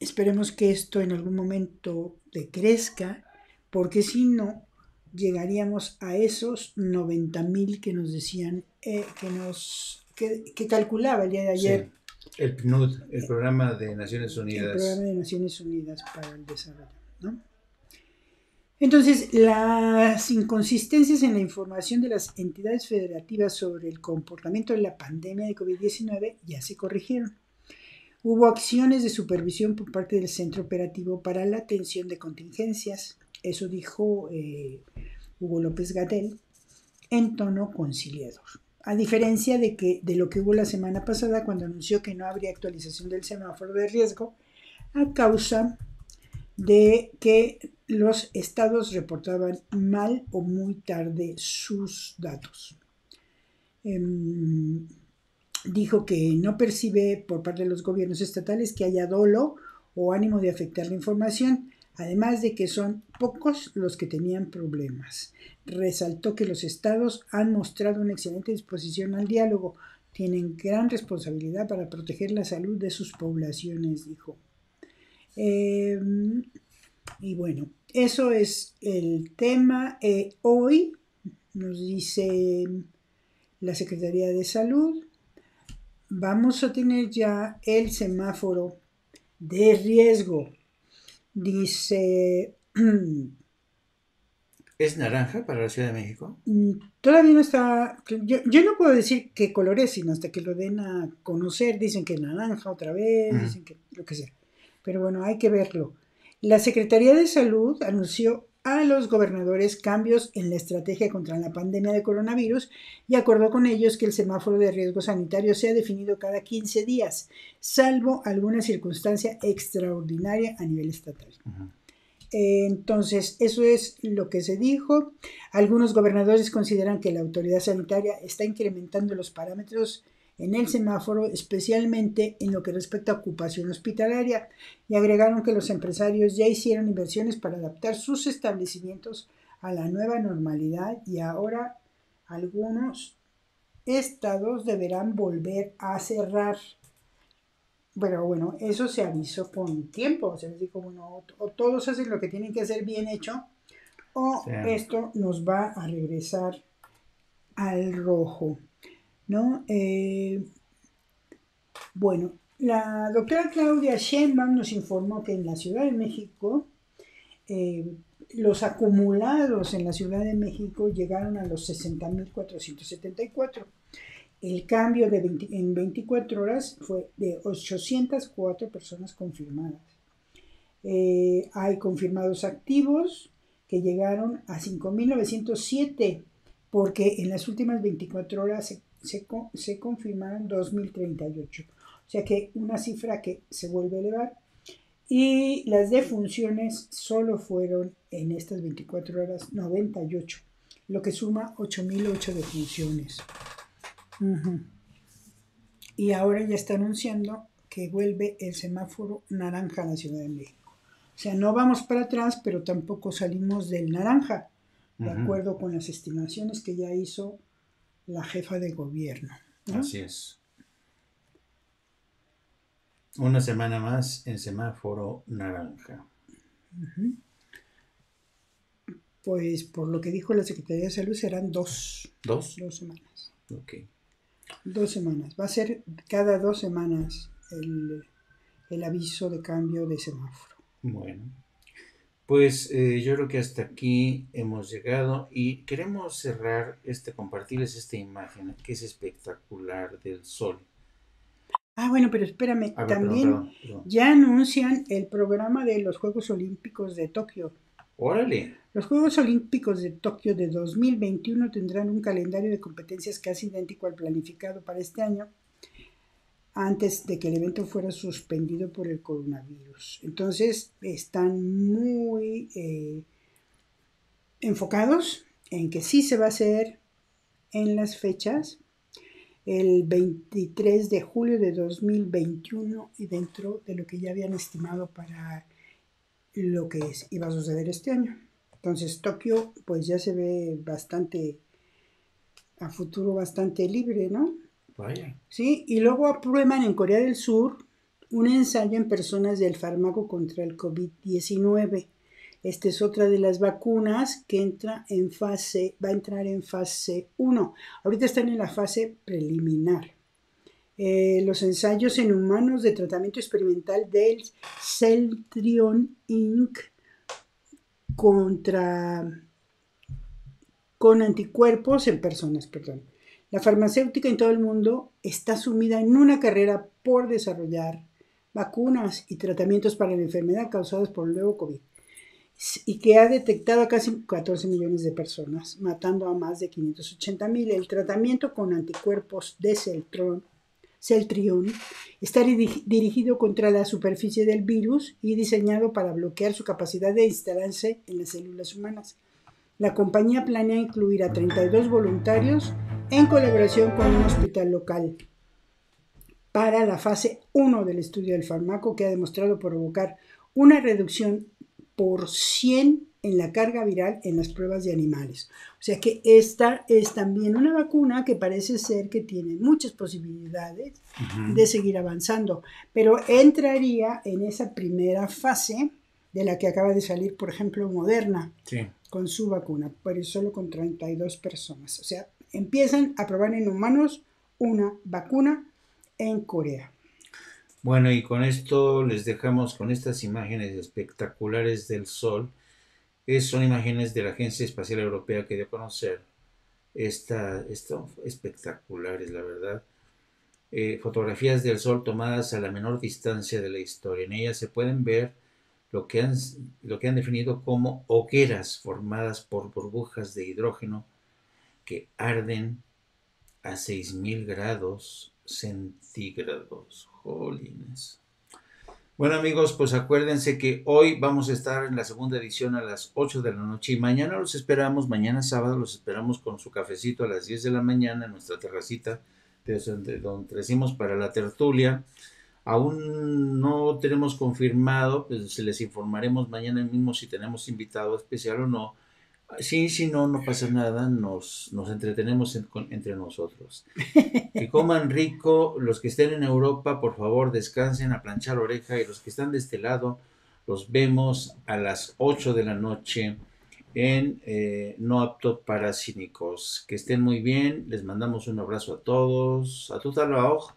esperemos que esto en algún momento decrezca, porque si no, llegaríamos a esos 90 mil que nos decían, eh, que nos que, calculaba el día de ayer. El PNUD, el Programa de Naciones Unidas. El Programa de Naciones Unidas para el Desarrollo. ¿no? Entonces, las inconsistencias en la información de las entidades federativas sobre el comportamiento de la pandemia de COVID-19 ya se corrigieron. Hubo acciones de supervisión por parte del Centro Operativo para la Atención de Contingencias, eso dijo eh, Hugo López Gatel en tono conciliador. A diferencia de, que, de lo que hubo la semana pasada cuando anunció que no habría actualización del semáforo de riesgo a causa de que los estados reportaban mal o muy tarde sus datos. Em, dijo que no percibe por parte de los gobiernos estatales que haya dolo o ánimo de afectar la información, además de que son pocos los que tenían problemas. Resaltó que los estados han mostrado una excelente disposición al diálogo, tienen gran responsabilidad para proteger la salud de sus poblaciones, dijo. Em, y bueno, eso es el tema. Eh, hoy nos dice la Secretaría de Salud, vamos a tener ya el semáforo de riesgo Dice... ¿Es naranja para la Ciudad de México? Mm, todavía no está... Yo, no puedo decir qué color es, sino hasta que lo den a conocer. Dicen que es naranja otra vez, dicen que lo que sea. Pero bueno, hay que verlo. La Secretaría de Salud anunció a los gobernadores cambios en la estrategia contra la pandemia de coronavirus y acordó con ellos que el semáforo de riesgo sanitario sea definido cada 15 días, salvo alguna circunstancia extraordinaria a nivel estatal. Entonces, eso es lo que se dijo. Algunos gobernadores consideran que la autoridad sanitaria está incrementando los parámetros en el semáforo, especialmente en lo que respecta a ocupación hospitalaria, y agregaron que los empresarios ya hicieron inversiones para adaptar sus establecimientos a la nueva normalidad y ahora algunos estados deberán volver a cerrar. Pero bueno, eso se avisó con tiempo, o sea, dijo, bueno, o todos hacen lo que tienen que hacer bien hecho, o esto nos va a regresar al rojo. ¿No? Eh, bueno, la doctora Claudia Sheinbaum nos informó que en la Ciudad de México eh, los acumulados en la Ciudad de México llegaron a los 60.474 El cambio de en 24 horas fue de 804 personas confirmadas. Eh, hay confirmados activos que llegaron a 5.907 porque en las últimas 24 horas se, se, se confirmaron 2.038. O sea que una cifra que se vuelve a elevar. Y las defunciones solo fueron en estas 24 horas 98, lo que suma 8.008 defunciones. Y ahora ya está anunciando que vuelve el semáforo naranja a la Ciudad de México. O sea, no vamos para atrás, pero tampoco salimos del naranja, de acuerdo con las estimaciones que ya hizo la jefa de gobierno. Así es. Una semana más en semáforo naranja. Pues por lo que dijo la Secretaría de Salud serán dos. ¿Dos? Dos semanas. Ok. Dos semanas. Va a ser cada dos semanas el, el aviso de cambio de semáforo. Bueno. Pues eh, yo creo que hasta aquí hemos llegado y queremos cerrar este, compartirles esta imagen que es espectacular del sol. Ah, bueno, pero espérame, también ya anuncian el programa de los Juegos Olímpicos de Tokio. Órale. Los Juegos Olímpicos de Tokio de 2021 tendrán un calendario de competencias casi idéntico al planificado para este año, antes de que el evento fuera suspendido por el coronavirus. Entonces, están muy eh, enfocados en que sí se va a hacer en las fechas el 23 de julio de 2021 y dentro de lo que ya habían estimado para lo que iba a suceder este año. Entonces Tokio pues ya se ve bastante a futuro bastante libre, ¿no? Sí, y luego aprueban en Corea del Sur un ensayo en personas del fármaco contra el COVID-19. Esta es otra de las vacunas que entra en fase, va a entrar en fase 1. Ahorita están en la fase preliminar. Eh, los ensayos en humanos de tratamiento experimental del Celtrion Inc. contra con anticuerpos en personas, perdón. La farmacéutica en todo el mundo está sumida en una carrera por desarrollar vacunas y tratamientos para la enfermedad causadas por el nuevo COVID y que ha detectado a casi 14 millones de personas, matando a más de 580 mil. El tratamiento con anticuerpos de Celtrion está dirigido contra la superficie del virus y diseñado para bloquear su capacidad de instalarse en las células humanas. La compañía planea incluir a 32 voluntarios en colaboración con un hospital local para la fase 1 del estudio del fármaco que ha demostrado provocar una reducción por 100 en la carga viral en las pruebas de animales. O sea que esta es también una vacuna que parece ser que tiene muchas posibilidades de seguir avanzando, pero entraría en esa primera fase de la que acaba de salir, por ejemplo, Moderna, con su vacuna, pero solo con 32 personas. O sea, empiezan a probar en humanos una vacuna en Corea. Bueno, y con esto les dejamos con estas imágenes espectaculares del Sol. Es, son imágenes de la Agencia Espacial Europea que dio a conocer esta, esto espectaculares, la verdad. Eh, fotografías del Sol tomadas a la menor distancia de la historia. En ellas se pueden ver lo que han, lo que han definido como hogueras formadas por burbujas de hidrógeno que arden a 6.000 grados centígrados. Jolines. Bueno amigos, pues acuérdense que hoy vamos a estar en la segunda edición a las 8 de la noche y mañana los esperamos, mañana sábado los esperamos con su cafecito a las 10 de la mañana en nuestra terracita de donde decimos para la tertulia. Aún no tenemos confirmado, pues se les informaremos mañana mismo si tenemos invitado especial o no Sí, si no, no pasa nada, nos, nos entretenemos entre nosotros. Que coman rico, los que estén en Europa, por favor, descansen a planchar oreja y los que están de este lado, los vemos a las 8 de la noche en eh, No Apto para Cínicos. Que estén muy bien, les mandamos un abrazo a todos. A tu talao.